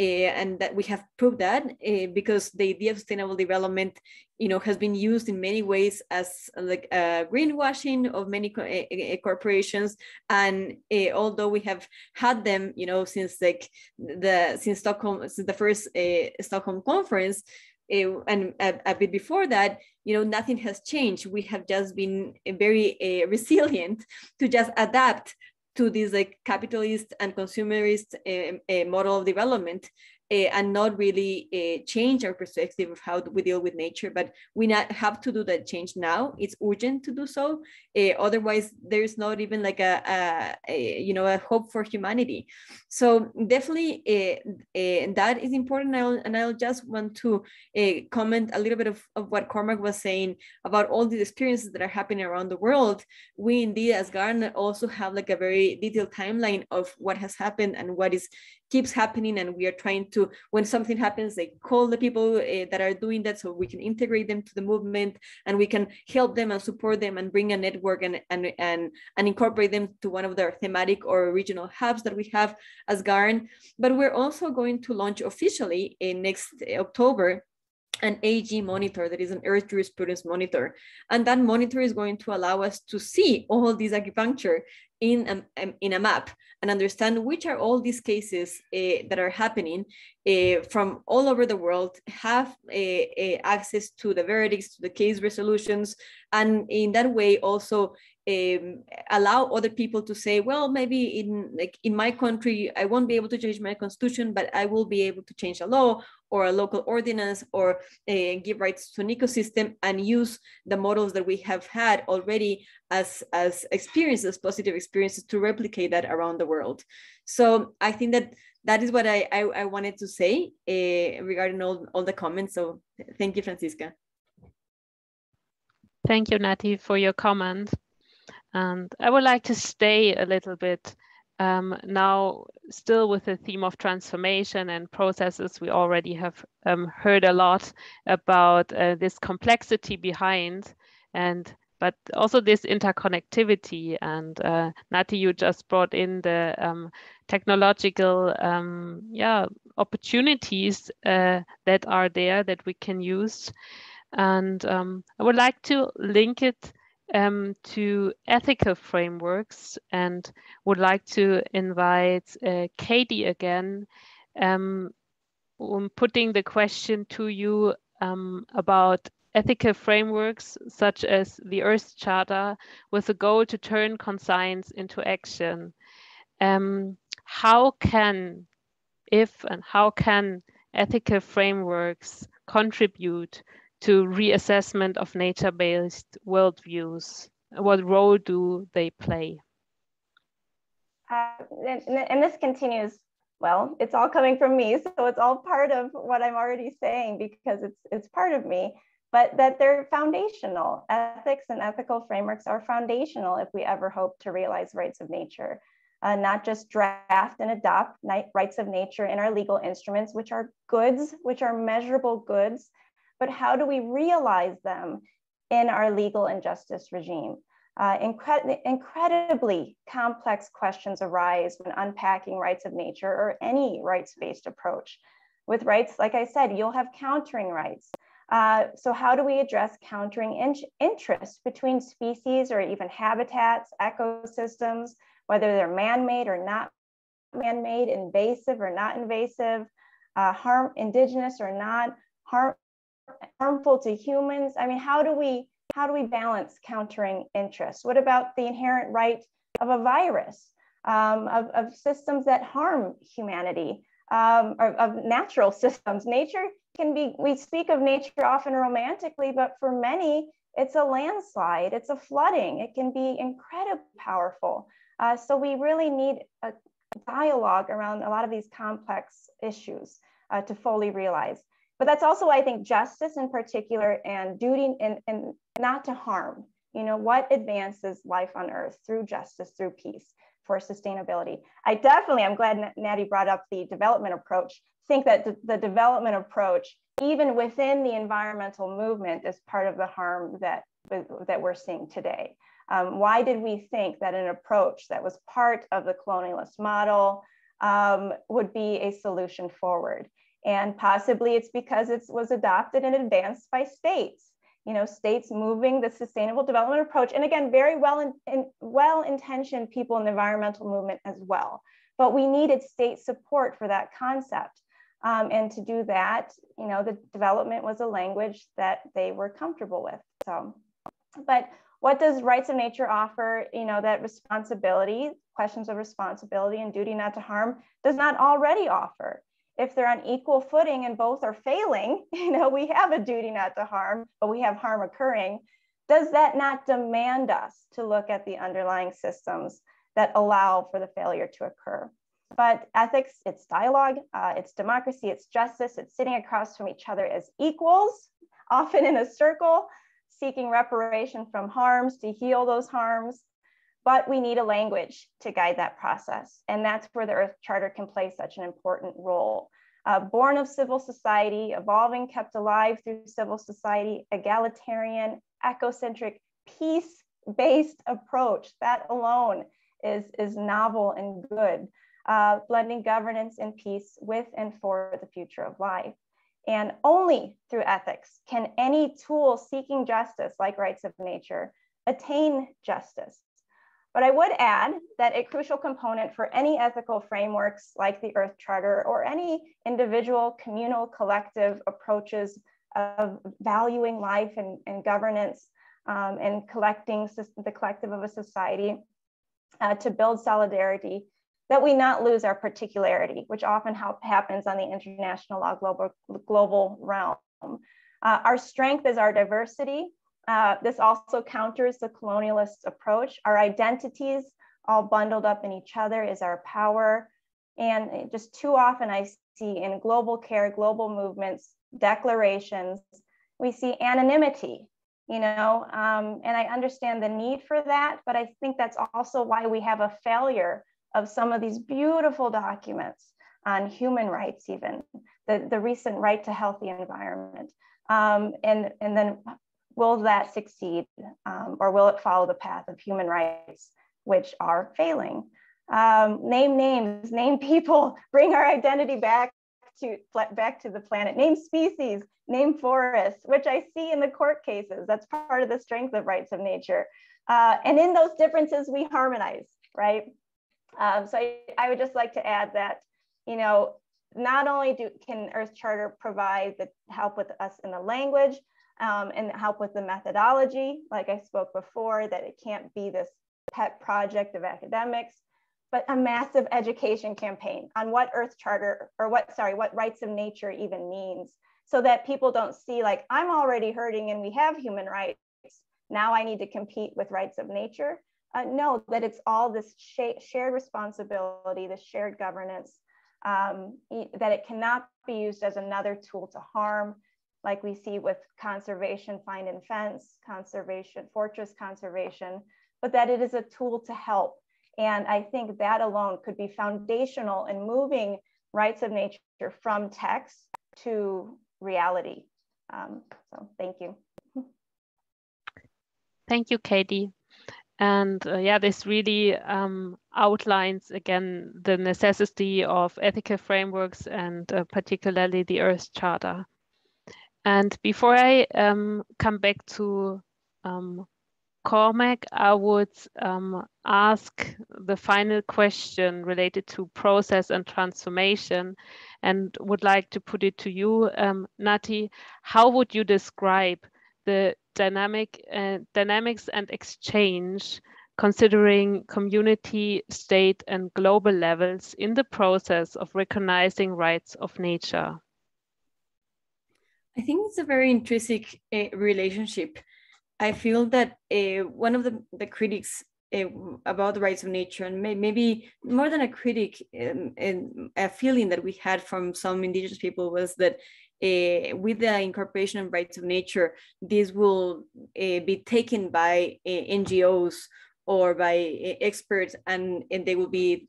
Uh, and that we have proved that uh, because the idea of sustainable development you know has been used in many ways as like uh, greenwashing of many co corporations and although we have had them you know since like the since stockholm since the first stockholm conference and a, a, bit before that, you know, nothing has changed. We have just been very resilient to just adapt to this like capitalist and consumerist uh, model of development uh, and not really uh, change our perspective of how we deal with nature. But we not have to do that change now. It's urgent to do so. Uh, otherwise, there's not even like a, a, a, you know a hope for humanity. So definitely that is important. And I'll, and I'll just want to comment a little bit of, of what Cormac was saying about all the experiences that are happening around the world. We indeed, as Garnet, also have like a very detailed timeline of what has happened and what is keeps happening and we are trying to when something happens they call the people uh, that are doing that so we can integrate them to the movement and we can help them and support them and bring a network and and and, and incorporate them to one of their thematic or regional hubs that we have as garn but we're also going to launch officially in next october an AG monitor that is an Earth jurisprudence monitor. And that monitor is going to allow us to see all these acupuncture in a, in a map and understand which are all these cases uh, that are happening uh, from all over the world, have uh, access to the verdicts, to the case resolutions, and in that way also um, allow other people to say, well, maybe in like in my country, I won't be able to change my constitution, but I will be able to change a law or a local ordinance or uh, give rights to an ecosystem and use the models that we have had already as, as experiences, positive experiences to replicate that around the world. So I think that that is what I, I, I wanted to say uh, regarding all, all the comments. So thank you, Franziska. Thank you, Nati, for your comment. And I would like to stay a little bit um, now, still with the theme of transformation and processes, we already have um, heard a lot about uh, this complexity behind and but also this interconnectivity. And uh, Nati, you just brought in the um, technological um, yeah opportunities uh, that are there that we can use. And um, I would like to link it um, to ethical frameworks and would like to invite uh, Katie again, um, um, putting the question to you um, about ethical frameworks such as the Earth Charter with the goal to turn conscience into action. Um, how can, if and how can ethical frameworks contribute to reassessment of nature-based worldviews? What role do they play? Uh, and, and, this continues, well, it's all coming from me, so it's all part of what I'm already saying because it's, it's part of me, but that they're foundational. Ethics and ethical frameworks are foundational if we ever hope to realize rights of nature. Uh, not just draft and adopt rights of nature in our legal instruments, which are goods, which are measurable goods, but how do we realize them in our legal and justice regime? Uh, incred incredibly complex questions arise when unpacking rights of nature or any rights-based approach. With rights, like I said, you'll have countering rights. Uh, so how do we address countering in interest between species or even habitats, ecosystems, whether they're man-made or not man-made, invasive or not invasive, uh, harm indigenous or not, harm, harmful to humans? I mean, how do we how do we balance countering interests? What about the inherent right of a virus, um, of, of, systems that harm humanity, um, of, of natural systems? Nature can be, we speak of nature often romantically, but for many, it's a landslide, it's a flooding, it can be incredibly powerful. Uh, so we really need a dialogue around a lot of these complex issues uh, to fully realize. But that's also, I think, justice in particular and duty and, and not to harm. You know, what advances life on earth through justice, through peace, for sustainability. I definitely, I'm glad Natty brought up the development approach. Think that the development approach, even within the environmental movement, is part of the harm that, that we're seeing today. Um, why did we think that an approach that was part of the colonialist model um, would be a solution forward? And possibly it's because it was adopted and advanced by states, you know, states moving the sustainable development approach. And again, very well, in, in, well-intentioned people in the environmental movement as well. But we needed state support for that concept. Um, and to do that, you know, the development was a language that they were comfortable with. So, but what does rights of nature offer? You know, that responsibility, questions of responsibility and duty not to harm does not already offer if they're on equal footing and both are failing, <laughs> you know, we have a duty not to harm, but we have harm occurring. Does that not demand us to look at the underlying systems that allow for the failure to occur? But ethics, it's dialogue, uh, it's democracy, it's justice, it's sitting across from each other as equals, <laughs> often in a circle, seeking reparation from harms to heal those harms, but we need a language to guide that process. And that's where the Earth Charter can play such an important role. Uh, born of civil society, evolving, kept alive through civil society, egalitarian, ecocentric, peace-based approach. That alone is, is novel and good, uh, blending governance and peace with and for the future of life. And only through ethics can any tool seeking justice, like rights of nature, attain justice. But I would add that a crucial component for any ethical frameworks like the Earth Charter or any individual, communal, collective approaches of valuing life and, and governance um, and collecting the collective of a society uh, to build solidarity, that we not lose our particularity, which often happens on the international law global, global realm. Uh, our strength is our diversity, uh, this also counters the colonialist approach. Our identities all bundled up in each other is our power. And just too often I see in global care, global movements, declarations, we see anonymity, you know, um, and I understand the need for that, but I think that's also why we have a failure of some of these beautiful documents on human rights, even the, the recent right to healthy environment. Um, and, and then will that succeed um, or will it follow the path of human rights, which are failing? Um, name names, name <laughs> people, bring our identity back to, back to the planet, name species, name forests, which I see in the court cases. That's part of the strength of rights of nature. Uh, and in those differences, we harmonize, right? Um, so I, I would just like to add that, you know, not only do, can Earth Charter provide the help with us in the language, um, and help with the methodology. Like I spoke before, that it can't be this pet project of academics, but a massive education campaign on what Earth Charter or what, sorry, what rights of nature even means so that people don't see like, I'm already hurting and we have human rights. Now I need to compete with rights of nature. Uh, no, that it's all this sh shared responsibility, this shared governance, um, that it cannot be used as another tool to harm, like we see with conservation, find and fence, conservation, fortress conservation, but that it is a tool to help. And I think that alone could be foundational in moving rights of nature from text to reality. Um, so thank you. Thank you, Katie. And uh, yeah, this really um, outlines again the necessity of ethical frameworks and uh, particularly the Earth Charter. And before I um, come back to um, Cormac, I would um, ask the final question related to process and transformation and would like to put it to you, um, Nati. How would you describe the dynamic uh, dynamics and exchange considering community, state, and global levels in the process of recognizing rights of nature? I think it's a very intrinsic uh, relationship. I feel that uh, one of the, the critics uh, about the rights of nature, and may, maybe more than a critic, um, and a feeling that we had from some indigenous people was that uh, with the incorporation of rights of nature, this will uh, be taken by uh, NGOs or by experts and, and they will be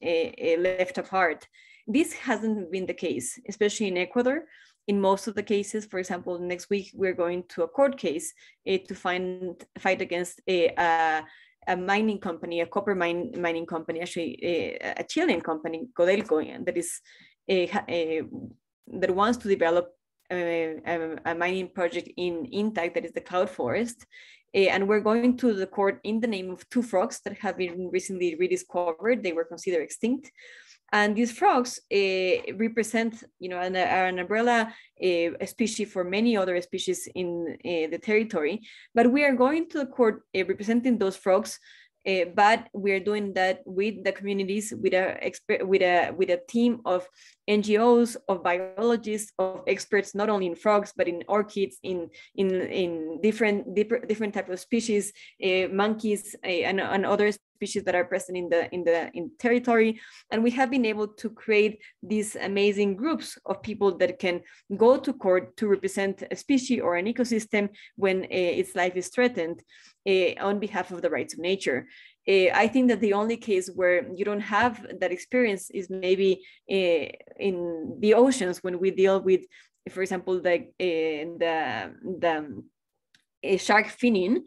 left apart. This hasn't been the case, especially in Ecuador. In most of the cases, for example, next week we're going to a court case eh, to find fight against a, a a mining company, a copper mine, mining company, actually a, a Chilean company, Codelco, that is a, that wants to develop a, mining project in Intag, that is the cloud forest. Uh, and we're going to the court in the name of two frogs that have been recently rediscovered. They were considered extinct. And these frogs uh, represent, you know, an, an umbrella uh, species for many other species in the territory. But we are going to the court representing those frogs uh, but we're doing that with the communities, with a with a with a team of NGOs, of biologists, of experts, not only in frogs but in orchids, in in in different different different type of species, uh, monkeys, uh, and, and other species that are present in the in the in territory. And we have been able to create these amazing groups of people that can go to court to represent a species or an ecosystem when its life is threatened uh, on behalf of the rights of nature. Uh, I think that the only case where you don't have that experience is maybe uh, in the oceans when we deal with, for example, the the the shark finning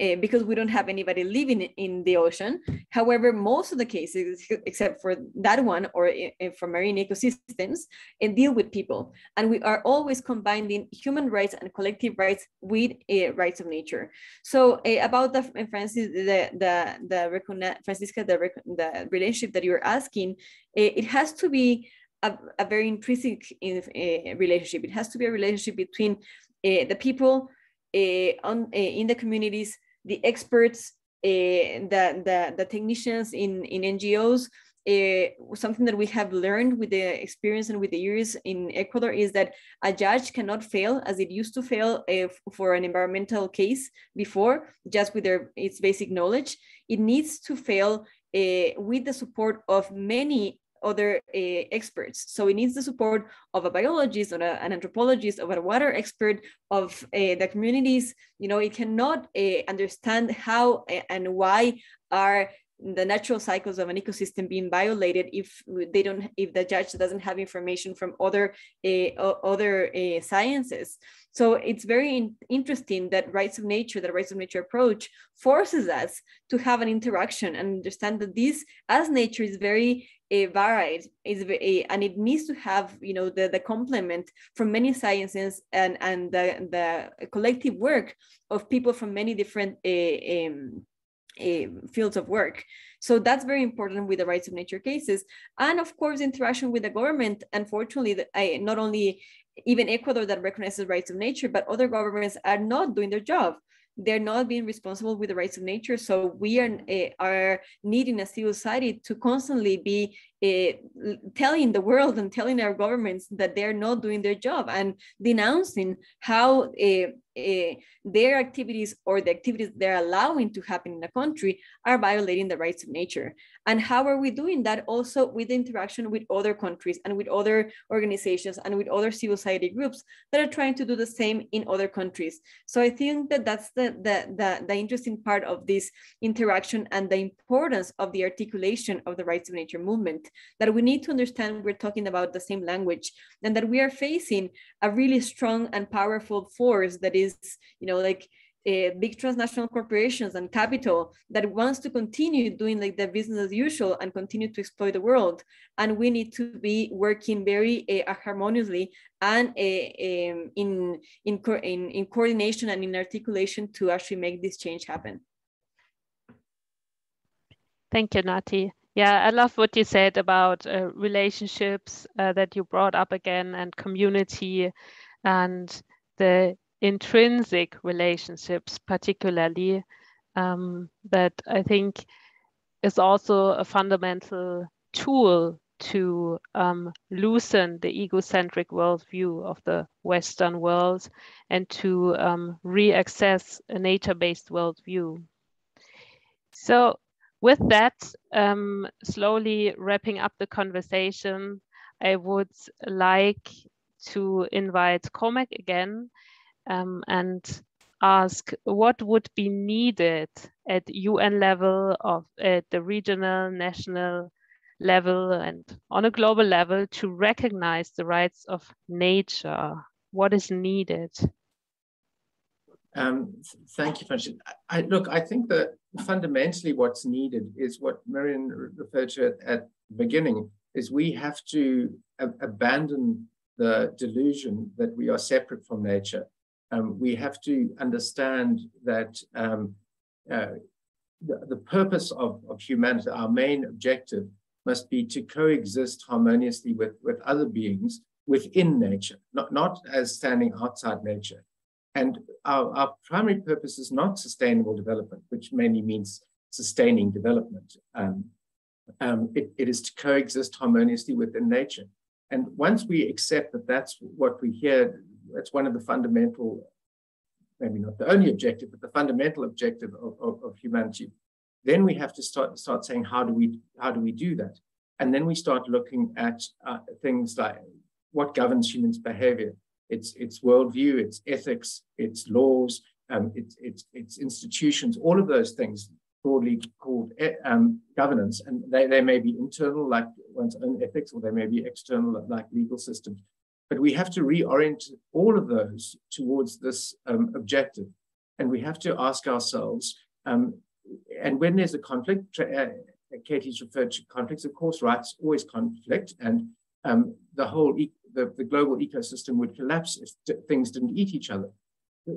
uh, because we don't have anybody living in the ocean. However, most of the cases, except for that one or uh, for marine ecosystems, and deal with people. And we are always combining human rights and collective rights with uh, rights of nature. So about the Francis, the the the Franziska, the the relationship that you're asking, it has to be a, a very intrinsic relationship. It has to be a relationship between the people uh, on, uh, in the communities the experts, uh, the, the, the technicians in, in NGOs, uh, eh, something that we have learned with the experience and with the years in Ecuador is that a judge cannot fail as it used to fail uh, for an environmental case before, just with their its basic knowledge. It needs to fail uh, with the support of many other uh, experts. So it needs the support of a biologist or a, an anthropologist, of a water expert, of uh, the communities. You know, it cannot uh, understand how and why are the natural cycles of an ecosystem being violated if they don't if the judge doesn't have information from other uh, other uh, sciences. So it's very in interesting that rights of nature the rights of nature approach forces us to have an interaction and understand that this as nature is very uh, varied is and it needs to have you know the, the complement from many sciences and and the, the collective work of people from many different um, fields of work. So that's very important with the rights of nature cases. And of course, interaction with the government. Unfortunately, I, not only even Ecuador that recognizes rights of nature, but other governments are not doing their job they're not being responsible with the rights of nature. So we are, uh, are needing a civil society to constantly be uh, telling the world and telling our governments that they're not doing their job and denouncing how uh, uh, their activities or the activities they're allowing to happen in a country are violating the rights of nature. And how are we doing that also with interaction with other countries and with other organizations and with other civil society groups that are trying to do the same in other countries. So I think that that's the, the, the, the interesting part of this interaction and the importance of the articulation of the rights of nature movement, that we need to understand we're talking about the same language and that we are facing a really strong and powerful force that is, you know, like uh, big transnational corporations and capital that wants to continue doing like the business as usual and continue to exploit the world. And we need to be working very uh, harmoniously and uh, um, in, in, in, in coordination and in articulation to actually make this change happen. Thank you, Nati. Yeah, I love what you said about uh, relationships uh, that you brought up again and community and the intrinsic relationships, particularly, um, that I think is also a fundamental tool to um, loosen the egocentric worldview of the Western world and to um, re-access a nature-based worldview. So with that, um, slowly wrapping up the conversation, I would like to invite Cormac again um, and ask what would be needed at UN level, of at the regional, national level, and on a global level to recognize the rights of nature. What is needed? Um, thank you, Francis. I, look, I think that fundamentally what's needed is what Mirian referred to at, at the beginning, is we have to abandon the delusion that we are separate from nature um, we have to understand that um, uh, the, the, purpose of, of humanity, our main objective, must be to coexist harmoniously with, with other beings within nature, not, not as standing outside nature. And our, our primary purpose is not sustainable development, which mainly means sustaining development. Um, um, it, it is to coexist harmoniously within nature. And once we accept that that's what we hear that's one of the fundamental, maybe not the only objective, but the fundamental objective of, of, of humanity. Then we have to start start saying how do we how do we do that, and then we start looking at uh, things like what governs humans' behavior. It's it's worldview, it's ethics, it's laws, um, it's it's it's institutions. All of those things broadly called eh, um, governance, and they, they may be internal, like one's own ethics, or they may be external, like legal systems. But we have to reorient all of those towards this um, objective. And we have to ask ourselves, um, and when there's a conflict, uh, Katie's referred to conflicts, of course, rights always conflict, and um, the whole e the, the global ecosystem would collapse if things didn't eat each other.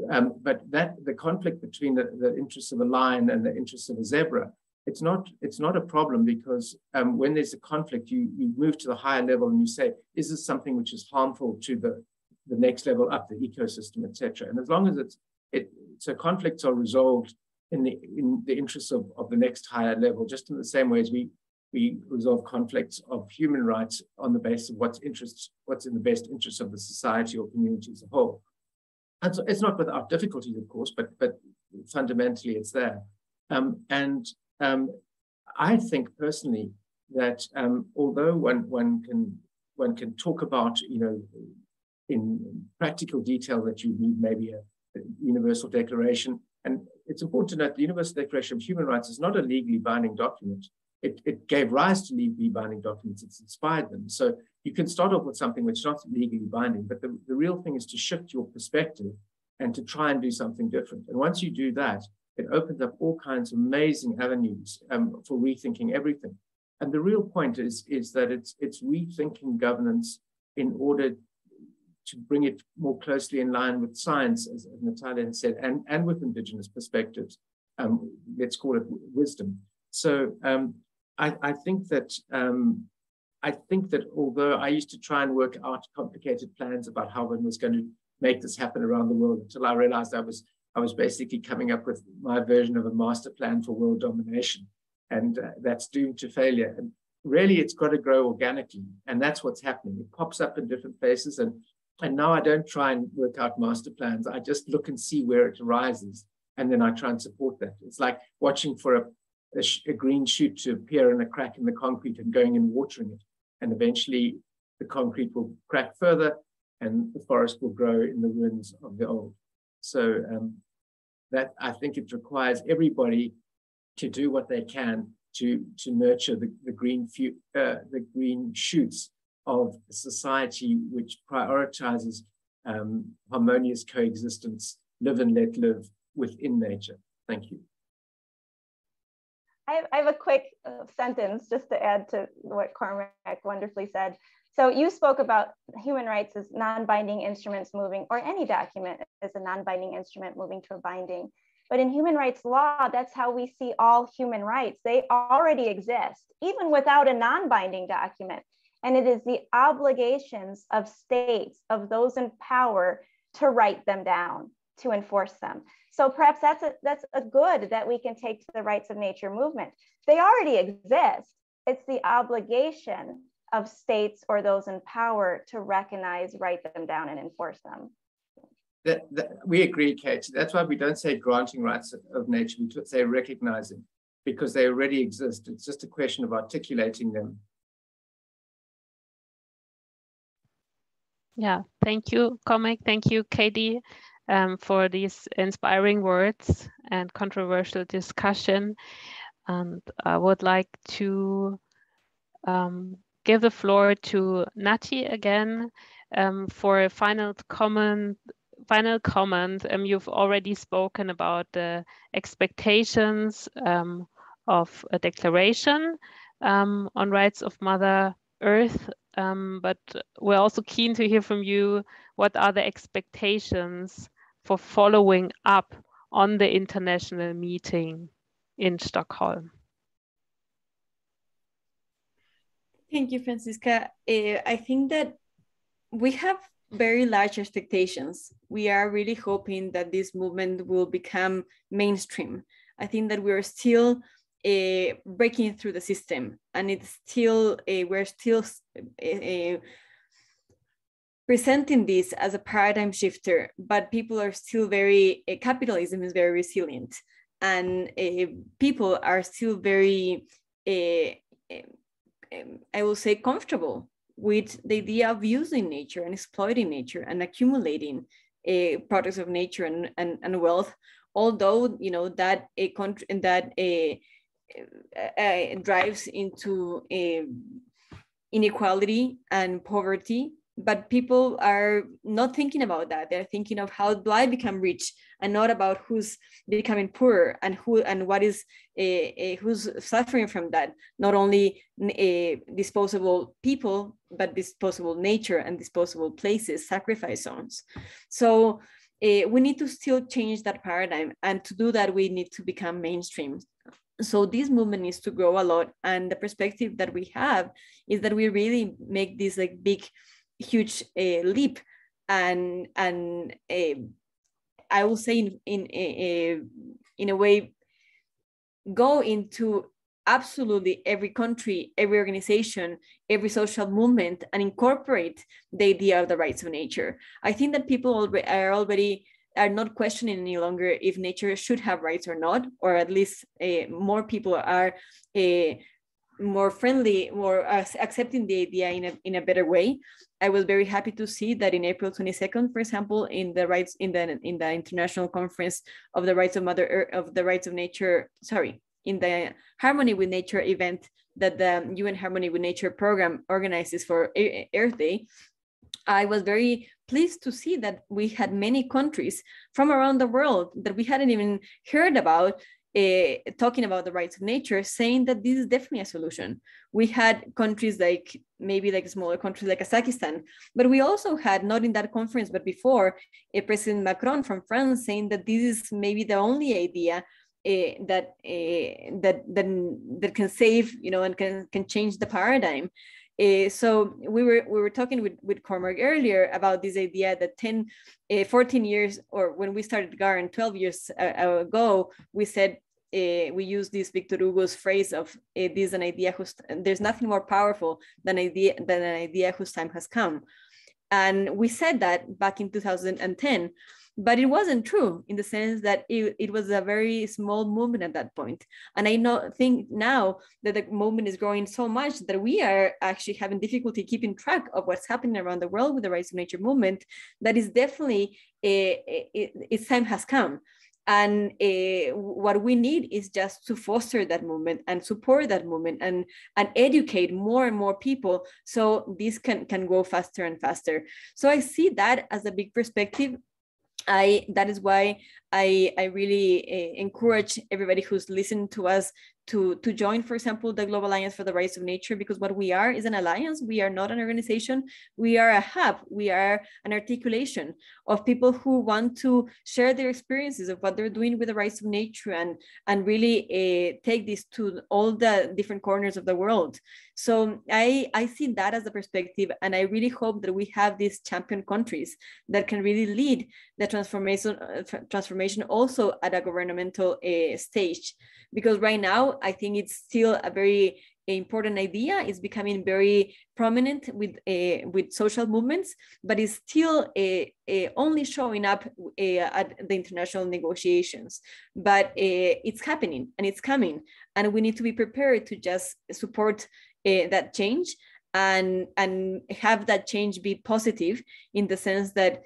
Um, but that the conflict between the, the, interests of a lion and the interests of a zebra it's not it's not a problem because um, when there's a conflict, you you move to the higher level and you say, is this something which is harmful to the the next level up, the ecosystem, etc. And as long as it's it so conflicts are resolved in the in the interests of, of the next higher level, just in the same way as we we resolve conflicts of human rights on the basis of what's interests, what's in the best interest of the society or community as a whole. And so it's not without difficulties, of course, but but fundamentally it's there. Um, and um, I think personally that um, although one, one can one can talk about, you know, in practical detail that you need maybe a, a universal declaration, and it's important to note the Universal Declaration of Human Rights is not a legally binding document. It, it gave rise to legally binding documents, it's inspired them. So you can start off with something which is not legally binding, but the, the real thing is to shift your perspective and to try and do something different. And once you do that, it opens up all kinds of amazing avenues um, for rethinking everything. And the real point is, is that it's, it's rethinking governance in order to bring it more closely in line with science, as, Natalia has said, and, and with indigenous perspectives. Um, let's call it wisdom. So um, I, I, think that um, I think that although I used to try and work out complicated plans about how one was going to make this happen around the world until I realized I was I was basically coming up with my version of a master plan for world domination, and uh, that's doomed to failure. And really, it's got to grow organically, and that's what's happening. It pops up in different places, and and now I don't try and work out master plans. I just look and see where it arises, and then I try and support that. It's like watching for a a, a green shoot to appear in a crack in the concrete and going and watering it, and eventually the concrete will crack further, and the forest will grow in the ruins of the old. So um, that I think it requires everybody to do what they can to to nurture the, the green uh, the green shoots of a society which prioritizes um, harmonious coexistence, live and let live within nature. Thank you. I have, I have a quick uh, sentence just to add to what Cormac wonderfully said. So you spoke about human rights as non-binding instruments moving, or any document as a non-binding instrument moving to a binding. But in human rights law, that's how we see all human rights. They already exist, even without a non-binding document. And it is the obligations of states, of those in power, to write them down, to enforce them. So perhaps that's a, that's a good that we can take to the rights of nature movement. They already exist. It's the obligation of states or those in power to recognize, write them down, and enforce them. That, that, we agree, Kate. That's why we don't say granting rights of, of nature, we say recognizing, because they already exist. It's just a question of articulating them. Yeah, thank you, Cormac. Thank you, Katie, um, for these inspiring words and controversial discussion. And I would like to um, give the floor to Nati again um, for a final comment. Final comment. Um, you've already spoken about the expectations um, of a declaration um, on rights of Mother Earth, but we're also keen to hear from you. What are the expectations for following up on the international meeting in Stockholm? Thank you, Franziska. Uh, I think that we have very large expectations. We are really hoping that this movement will become mainstream. I think that we're still uh, breaking through the system and it's still, uh, we're still presenting this as a paradigm shifter, but people are still very, eh, capitalism is very resilient. And eh, people are still very um, I will say, comfortable with the idea of using nature and exploiting nature and accumulating uh, products of nature and, and, and wealth, although you know that a country that a drives into a inequality and poverty but people are not thinking about that. They're thinking of how do i become rich and not about who's becoming poor and who and what is a, a who's suffering from that. Not only a disposable people but disposable nature and disposable places sacrifice zones. So uh, we need to still change that paradigm and to do that we need to become mainstream. So this movement needs to grow a lot and the perspective that we have is that we really make this like big huge uh, leap and and uh, I will say in in a, in a way go into absolutely every country, every organization, every social movement, and incorporate the idea of the rights of nature. I think that people are already are not questioning any longer if nature should have rights or not, or at least uh, more people are uh, more friendly, more uh, accepting the idea in a, in a better way. I was very happy to see that in April 22nd, for example, in the rights in the in the International Conference of the Rights of Mother Earth, of the Rights of Nature, sorry, in the Harmony with Nature event that the UN Harmony with Nature program organizes for Earth Day, I was very pleased to see that we had many countries from around the world that we hadn't even heard about uh, talking about the rights of nature, saying that this is definitely a solution. We had countries like maybe like smaller countries like Kazakhstan, but we also had not in that conference, but before, uh, President Macron from France saying that this is maybe the only idea uh, that uh, that that that can save, you know, and can can change the paradigm. Uh, so we were we were talking with, with Cormac earlier about this idea that 10, uh, 14 years, or when we started GARN 12 years uh, ago, we said uh, we use this Victor Hugo's phrase of uh, this is an idea whose there's nothing more powerful than idea than an idea whose time has come, and we said that back in 2010 but it wasn't true in the sense that it, it was a very small movement at that point. And i know think now that the movement is growing so much that we are actually having difficulty keeping track of what's happening around the world with the rights of nature movement. That is definitely a, a, a, its time has come. And uh, what we need is just to foster that movement and support that movement and and educate more and more people so this can can go faster and faster. So i see that as a big perspective I that is why I I really uh, encourage everybody who's listening to us to to join, for example, the Global Alliance for the Rights of Nature, because what we are is an alliance. We are not an organization. We are a hub. We are an articulation of people who want to share their experiences of what they're doing with the rights of nature and and really uh, take this to all the different corners of the world. So I I see that as a perspective, and I really hope that we have these champion countries that can really lead the transformation uh, transformation also at a governmental uh, stage because right now I think it's still a very important idea. It's becoming very prominent with uh, with social movements, but it's still uh, uh, only showing up at the international negotiations. But it's happening and it's coming, and we need to be prepared to just support that change and and have that change be positive in the sense that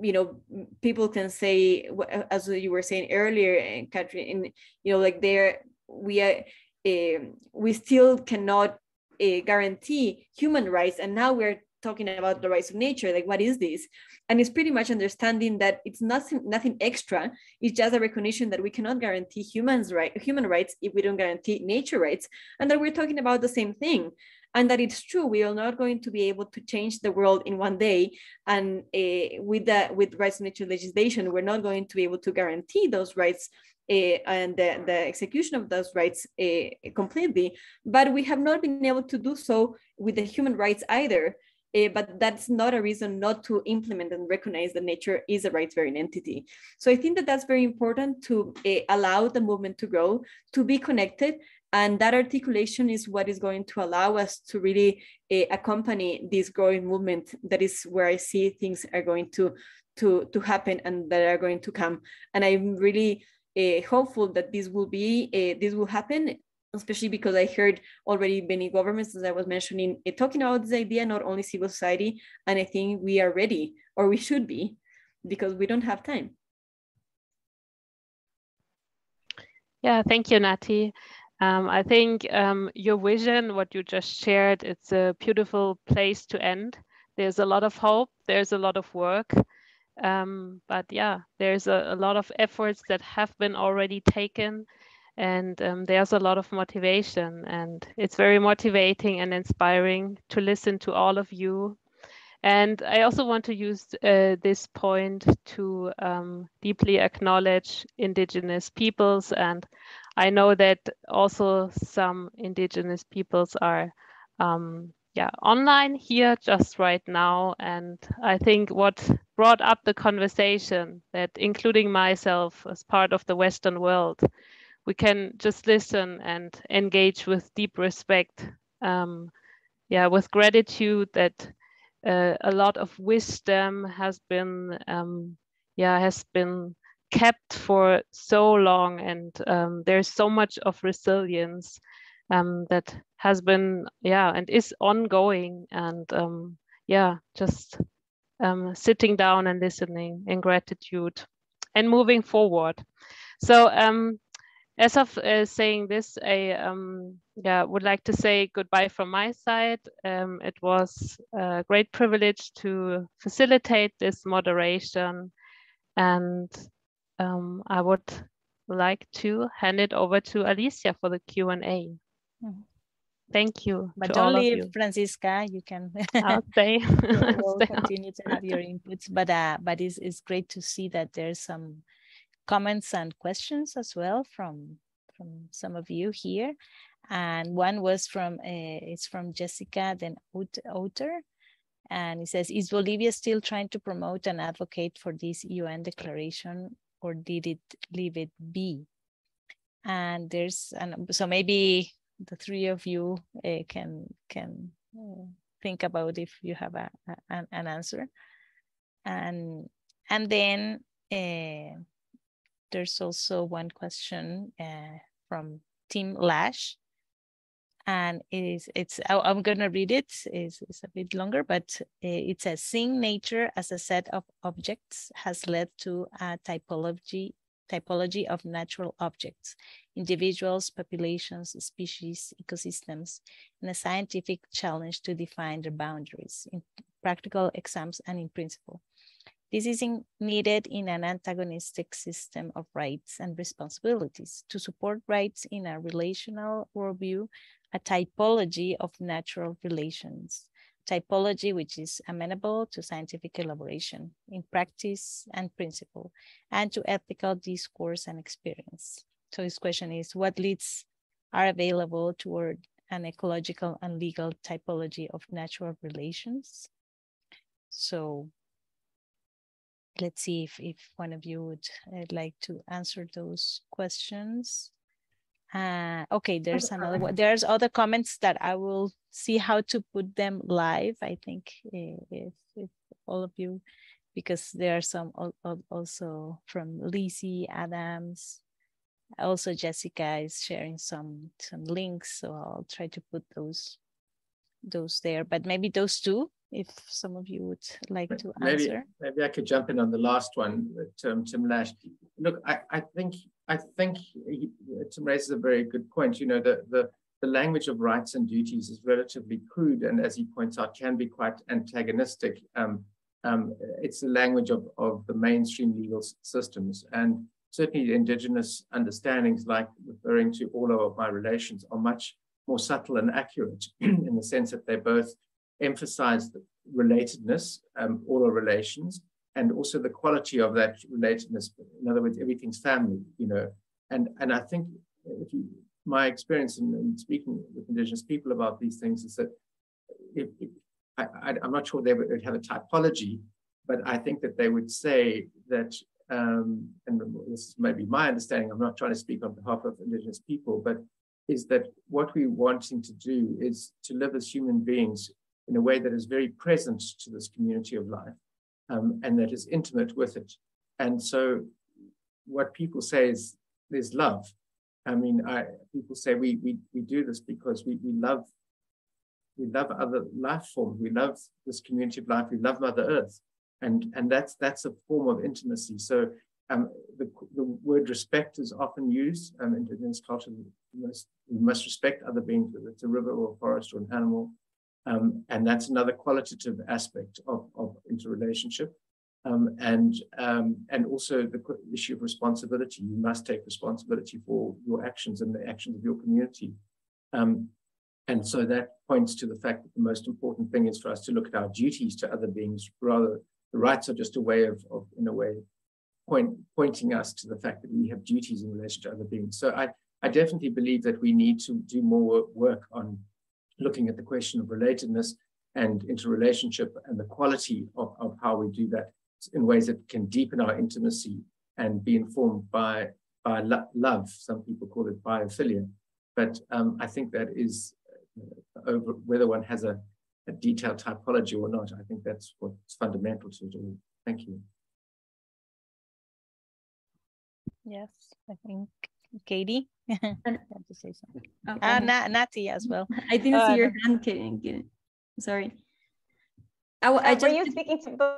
you know people can say as you were saying earlier and Kathryn you know like there we are uh, we still cannot uh, guarantee human rights and now we're talking about the rights of nature like what is this? And it's pretty much understanding that it's nothing nothing extra. It's just a recognition that we cannot guarantee humans right human rights if we don't guarantee nature rights and that we're talking about the same thing and that it's true we are not going to be able to change the world in one day and uh, with the with rights of nature legislation we're not going to be able to guarantee those rights uh, and the, the, execution of those rights uh, completely but we have not been able to do so with the human rights either uh, but that's not a reason not to implement and recognize that nature is a rights bearing entity. So I think that that's very important to uh, allow the movement to grow, to be connected, and that articulation is what is going to allow us to really uh, accompany this growing movement. That is where I see things are going to, to, to happen and that are going to come. And I'm really uh, hopeful that this will be, uh, this will happen especially because I heard already many governments, as I was mentioning, talking about this idea, not only civil society, and I think we are ready, or we should be, because we don't have time. Yeah, thank you, Nati. Um, I think um, your vision, what you just shared, it's a beautiful place to end. There's a lot of hope, there's a lot of work. Um, but yeah, there's a, a, lot of efforts that have been already taken and um, there's a lot of motivation and it's very motivating and inspiring to listen to all of you. And I also want to use uh, this point to um, deeply acknowledge indigenous peoples and I know that also some indigenous peoples are um, yeah, online here just right now. And I think what brought up the conversation that including myself as part of the Western world, we can just listen and engage with deep respect. Um, yeah, with gratitude that uh, a lot of wisdom has been, um, yeah, has been kept for so long and um, there's so much of resilience um, that has been yeah and is ongoing and um, yeah just um, sitting down and listening in gratitude and moving forward. So um, as of uh, saying this i um, yeah would like to say goodbye from my side. It was a great privilege to facilitate this moderation and um, I would like to hand it over to Alicia for the Q&A. Mm-hmm. Thank you. But only Franziska, you can <laughs> I'll stay. <laughs> <laughs> we'll continue to have your inputs. But uh, but it's, it's great to see that there's some comments and questions as well from from some of you here. And one was from, uh, it's from Jessica Den Outer. And he says, is Bolivia still trying to promote and advocate for this UN declaration or did it leave it be? And there's, and so maybe the three of you uh, can, can uh, think about if you have a, a an, an answer. And, and then uh, there's also one question uh, from Tim Lash. And it is, it's, I, am gonna read it, it's, it's a bit longer, but uh, it says, seeing nature as a set of objects has led to a typology typology of natural objects, individuals, populations, species, ecosystems, and a scientific challenge to define their boundaries in practical exams and in principle. This is in, needed in an antagonistic system of rights and responsibilities. To support rights in a relational worldview, a typology of natural relations, typology which is amenable to scientific elaboration in practice and principle, and to ethical discourse and experience. So his question is, what leads are available toward an ecological and legal typology of natural relations? So let's see if, if one of you would uh, like to answer those questions. Uh, okay, there's another one. There's other comments that I will see how to put them live. I think eh, if, if all of you, because there are some also from Lizzie Adams. Also, Jessica is sharing some some links, so I'll try to put those those there. But maybe those two if some of you would like to maybe, answer. Maybe I could jump in on the last one, um, Tim Lash. Look, I, I think I think he, Tim raises a very good point. You know, the, the the language of rights and duties is relatively crude, and as he points out, can be quite antagonistic. Um, um, it's the language of, of the mainstream legal systems, and certainly indigenous understandings, like referring to all of my relations, are much more subtle and accurate <clears throat> in the sense that they both emphasize the relatedness, um, all our relations, and also the quality of that relatedness. In other words, everything's family, you know. And and I think you, my experience in, in speaking with Indigenous people about these things is that if, if I, am not sure they would have a typology, but I think that they would say that, um, and this is maybe my understanding, I'm not trying to speak on behalf of Indigenous people, but is that what we're wanting to do is to live as human beings in a way that is very present to this community of life um, and that is intimate with it. And so what people say is there's love. I mean, I, people say we, we, we do this because we, we love we love other life forms. We love this community of life. We love Mother Earth. And, and that's, that's a form of intimacy. So um, the, the word respect is often used um, in Indigenous culture. Must, we must respect other beings, whether it's a river or a forest or an animal. Um, and that's another qualitative aspect of, of interrelationship. Um, and, um, and also the issue of responsibility. You must take responsibility for your actions and the actions of your community. Um, and so that points to the fact that the most important thing is for us to look at our duties to other beings, rather the rights are just a way of, of in a way, point, pointing us to the fact that we have duties in relation to other beings. So I, I definitely believe that we need to do more work on looking at the question of relatedness and interrelationship and the quality of, of how we do that in ways that can deepen our intimacy and be informed by, by lo love. Some people call it biophilia. But um, I think that is uh, over whether one has a, a detailed typology or not. I think that's what's fundamental to it all. Thank you. Yes, I think Katie. <laughs> and, to say something. Okay. Uh, Na Nati as well. <laughs> I didn't uh, see your hand, Katie. Sorry. I, I just, were you speaking to?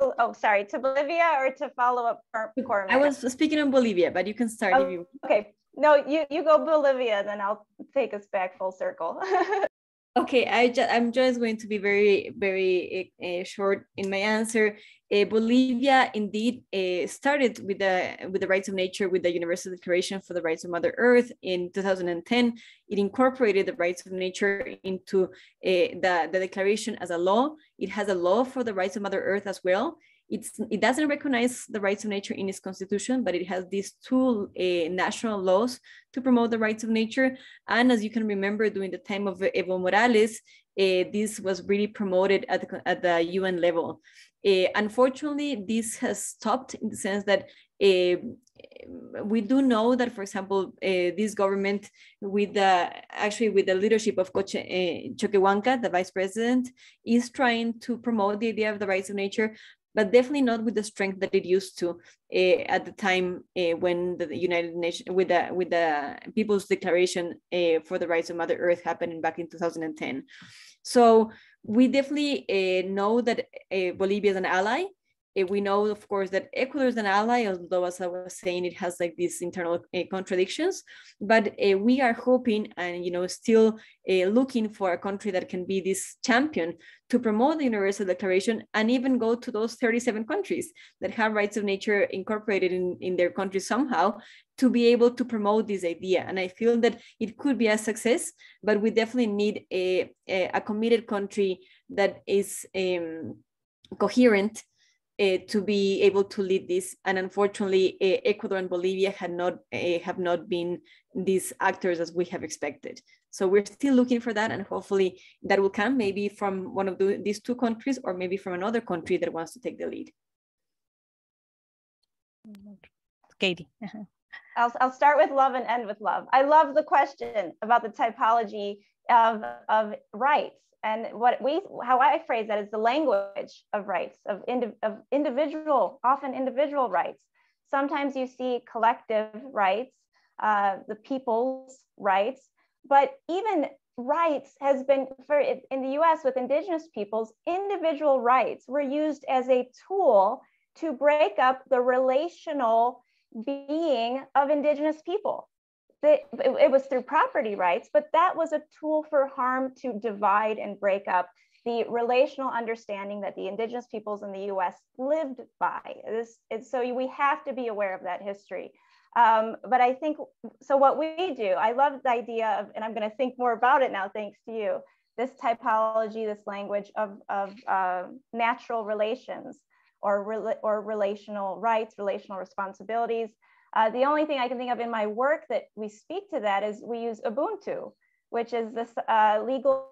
Oh, sorry, to Bolivia or to follow up Cormac? I was speaking in Bolivia, but you can start oh, if you. Okay, no, you you go Bolivia, then I'll take us back full circle. <laughs> okay, I just I'm just going to be very very uh, short in my answer. Uh, Bolivia indeed uh, started with the with the rights of nature with the Universal Declaration for the Rights of Mother Earth in 2010. It incorporated the rights of nature into the, the declaration as a law. It has a law for the rights of Mother Earth as well. It's it doesn't recognize the rights of nature in its constitution, but it has these two uh, national laws to promote the rights of nature. And as you can remember, during the time of Evo Morales, uh, this was really promoted at the, at the UN level. Uh, unfortunately, this has stopped in the sense that we do know that, for example, this government, with the actually with the leadership of Coche, Choquehuanca, the vice president, is trying to promote the idea of the rights of nature, but definitely not with the strength that it used to uh, at the time uh, when the United Nations, with the with the People's Declaration uh, for the Rights of Mother Earth happened back in 2010. So we definitely know that Bolivia is an ally uh, we know, of course, that Ecuador is an ally, although, as I was saying, it has like these internal uh, contradictions. But uh, we are hoping and, you know, still looking for a country that can be this champion to promote the Universal Declaration and even go to those 37 countries that have rights of nature incorporated in, in their country somehow to be able to promote this idea. And I feel that it could be a success, but we definitely need a, a, a committed country that is um, coherent uh, to be able to lead this. And unfortunately, uh, Ecuador and Bolivia had not uh, have not been these actors as we have expected. So we're still looking for that, and hopefully that will come maybe from one of the, these two countries, or maybe from another country that wants to take the lead. Katie. I'll, I'll start with love and end with love. I love the question about the typology of, of rights. And what we how i phrase that is the language of rights of, indi- of individual often individual rights. Sometimes you see collective rights uh, the people's rights but even rights has been for in the us with indigenous peoples individual rights were used as a tool to break up the relational being of indigenous people it, it was through property rights, but that was a tool for harm to divide and break up the relational understanding that the indigenous peoples in the US lived by. This, so we have to be aware of that history. Um, but I think, so what we do, I love the idea of, and I'm gonna think more about it now, thanks to you, this typology, this language of, of uh, natural relations or, re or relational rights, relational responsibilities. Uh, the only thing I can think of in my work that we speak to that is we use Ubuntu, which is this uh, legal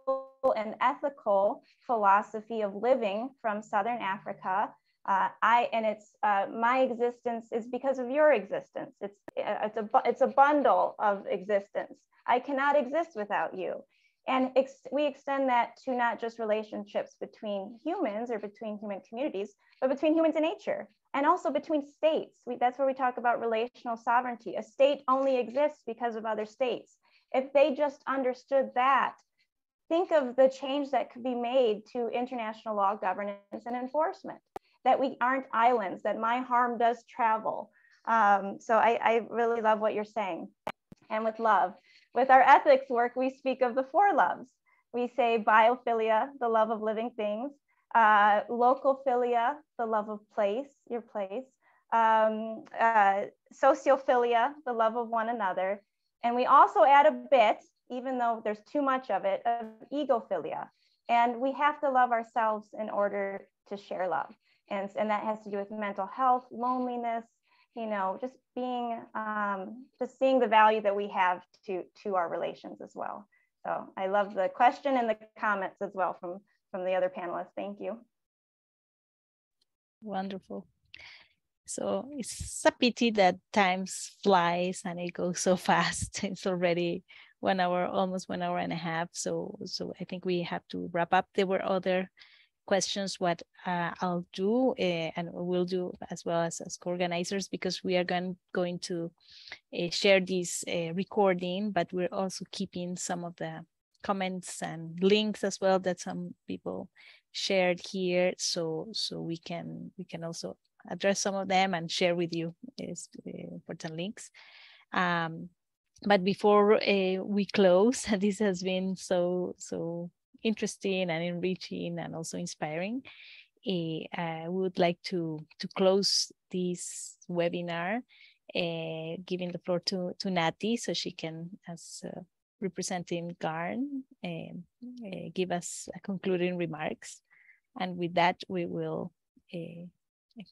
and ethical philosophy of living from Southern Africa. Uh, I and it's uh, my existence is because of your existence. It's uh, it's a it's a bundle of existence. I cannot exist without you, and ex we extend that to not just relationships between humans or between human communities, but between humans and nature and also between states. We, that's where we talk about relational sovereignty. A state only exists because of other states. If they just understood that, think of the change that could be made to international law governance and enforcement, that we aren't islands, that my harm does travel. Um, so I, I really love what you're saying. And with love, with our ethics work, we speak of the four loves. We say biophilia, the love of living things, uh, locophilia, the love of place, your place, um, uh, sociophilia, the love of one another. And we also add a bit, even though there's too much of it, of egophilia. And we have to love ourselves in order to share love. And, and that has to do with mental health, loneliness, you know, just being, um, just seeing the value that we have to, to our relations as well. So I love the question and the comments as well from from the other panelists. Thank you. Wonderful. So it's a pity that times flies and it goes so <laughs> fast. It's already one hour, almost one hour and a half. So, so I think we have to wrap up. There were other questions. What uh, I'll do uh, and we'll do as well as, as co-organizers because we are going going to uh, share this uh, recording, but we're also keeping some of the comments and links as well that some people shared here so so we can we can also address some of them and share with you is important links um, but before we close <laughs> this has been so so interesting and enriching and also inspiring uh, i would like to to close this webinar uh, giving the floor to to nati so she can as uh, representing Garn uh, give us a concluding remarks. And with that, we will uh,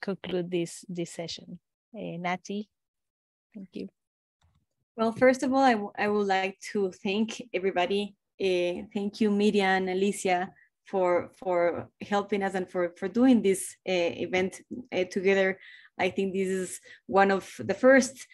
conclude this this session. Uh, Nati, thank you. Well, first of all, I, I would like to thank everybody. Uh, thank you, and Alicia, for for helping us and for for doing this uh, event uh, together. I think this is one of the first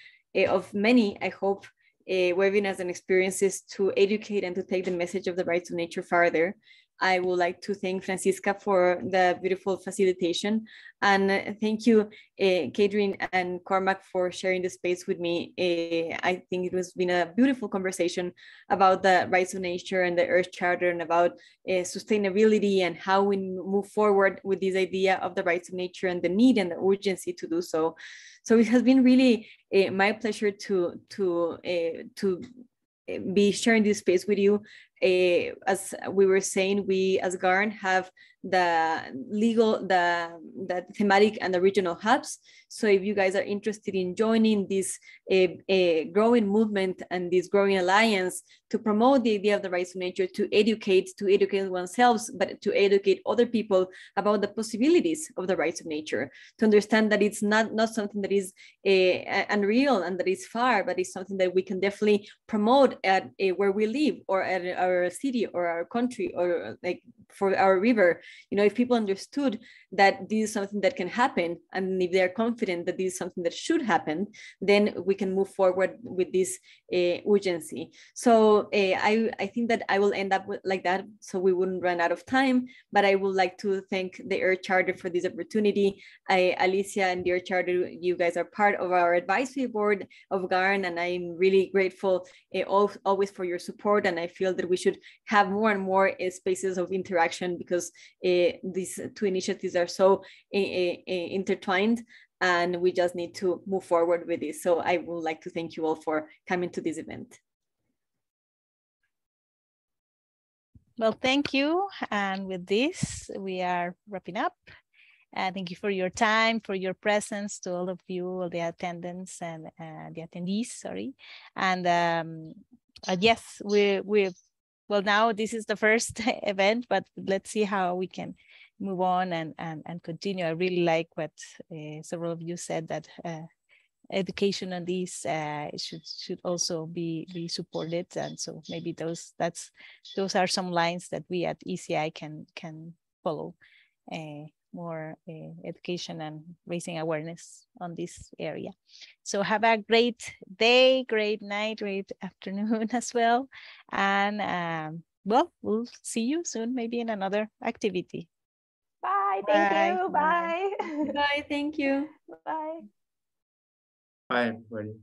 of many. I hope webinars and experiences to educate and to take the message of the rights of nature farther. I would like to thank Franziska for the beautiful facilitation. And thank you, uh, and Cormac, for sharing the space with me. Uh, I think it has been a beautiful conversation about the rights of nature and the Earth Charter and about uh, sustainability and how we move forward with this idea of the rights of nature and the need and the urgency to do so. So it has been really my pleasure to, to, to be sharing this space with you uh, as we were saying, we as GARN have the legal, the, the thematic and the regional hubs. So if you guys are interested in joining this a, a growing movement and this growing alliance to promote the idea of the rights of nature, to educate, to educate oneself, but to educate other people about the possibilities of the rights of nature, to understand that it's not, not something that is uh, unreal and that is far, but it's something that we can definitely promote at uh, where we live or at our city or our country or like for our river you know if people understood that this is something that can happen and if they're confident that this is something that should happen then we can move forward with this uh, urgency. So uh, I, I think that i will end up with, like that so we wouldn't run out of time but i would like to thank the earth charter for this opportunity. I, alicia and the charter you guys are part of our advisory board of garn and i'm really grateful uh, always for your support and i feel that we should have more and more spaces of interaction because these two initiatives are so intertwined and we just need to move forward with this. So I would like to thank you all for coming to this event. Well, thank you. And with this, we are wrapping up. Uh, thank you for your time, for your presence, to all of you, all the attendants and uh, the attendees, sorry. And um, uh, yes, we, we, well, now this is the first <laughs> event, but let's see how we can move on and, and, and continue. I really like what uh, several of you said that uh, education on these uh, should should also be be supported. And so maybe those that's those are some lines that we at ECI can can follow. More uh, education and raising awareness on this area. So have a great day, great night, great <laughs> afternoon as well. And um, well, we'll see you soon, maybe in another activity. Bye. Thank Bye. you. Bye. Bye. Thank you. <laughs> Bye. Bye, everybody.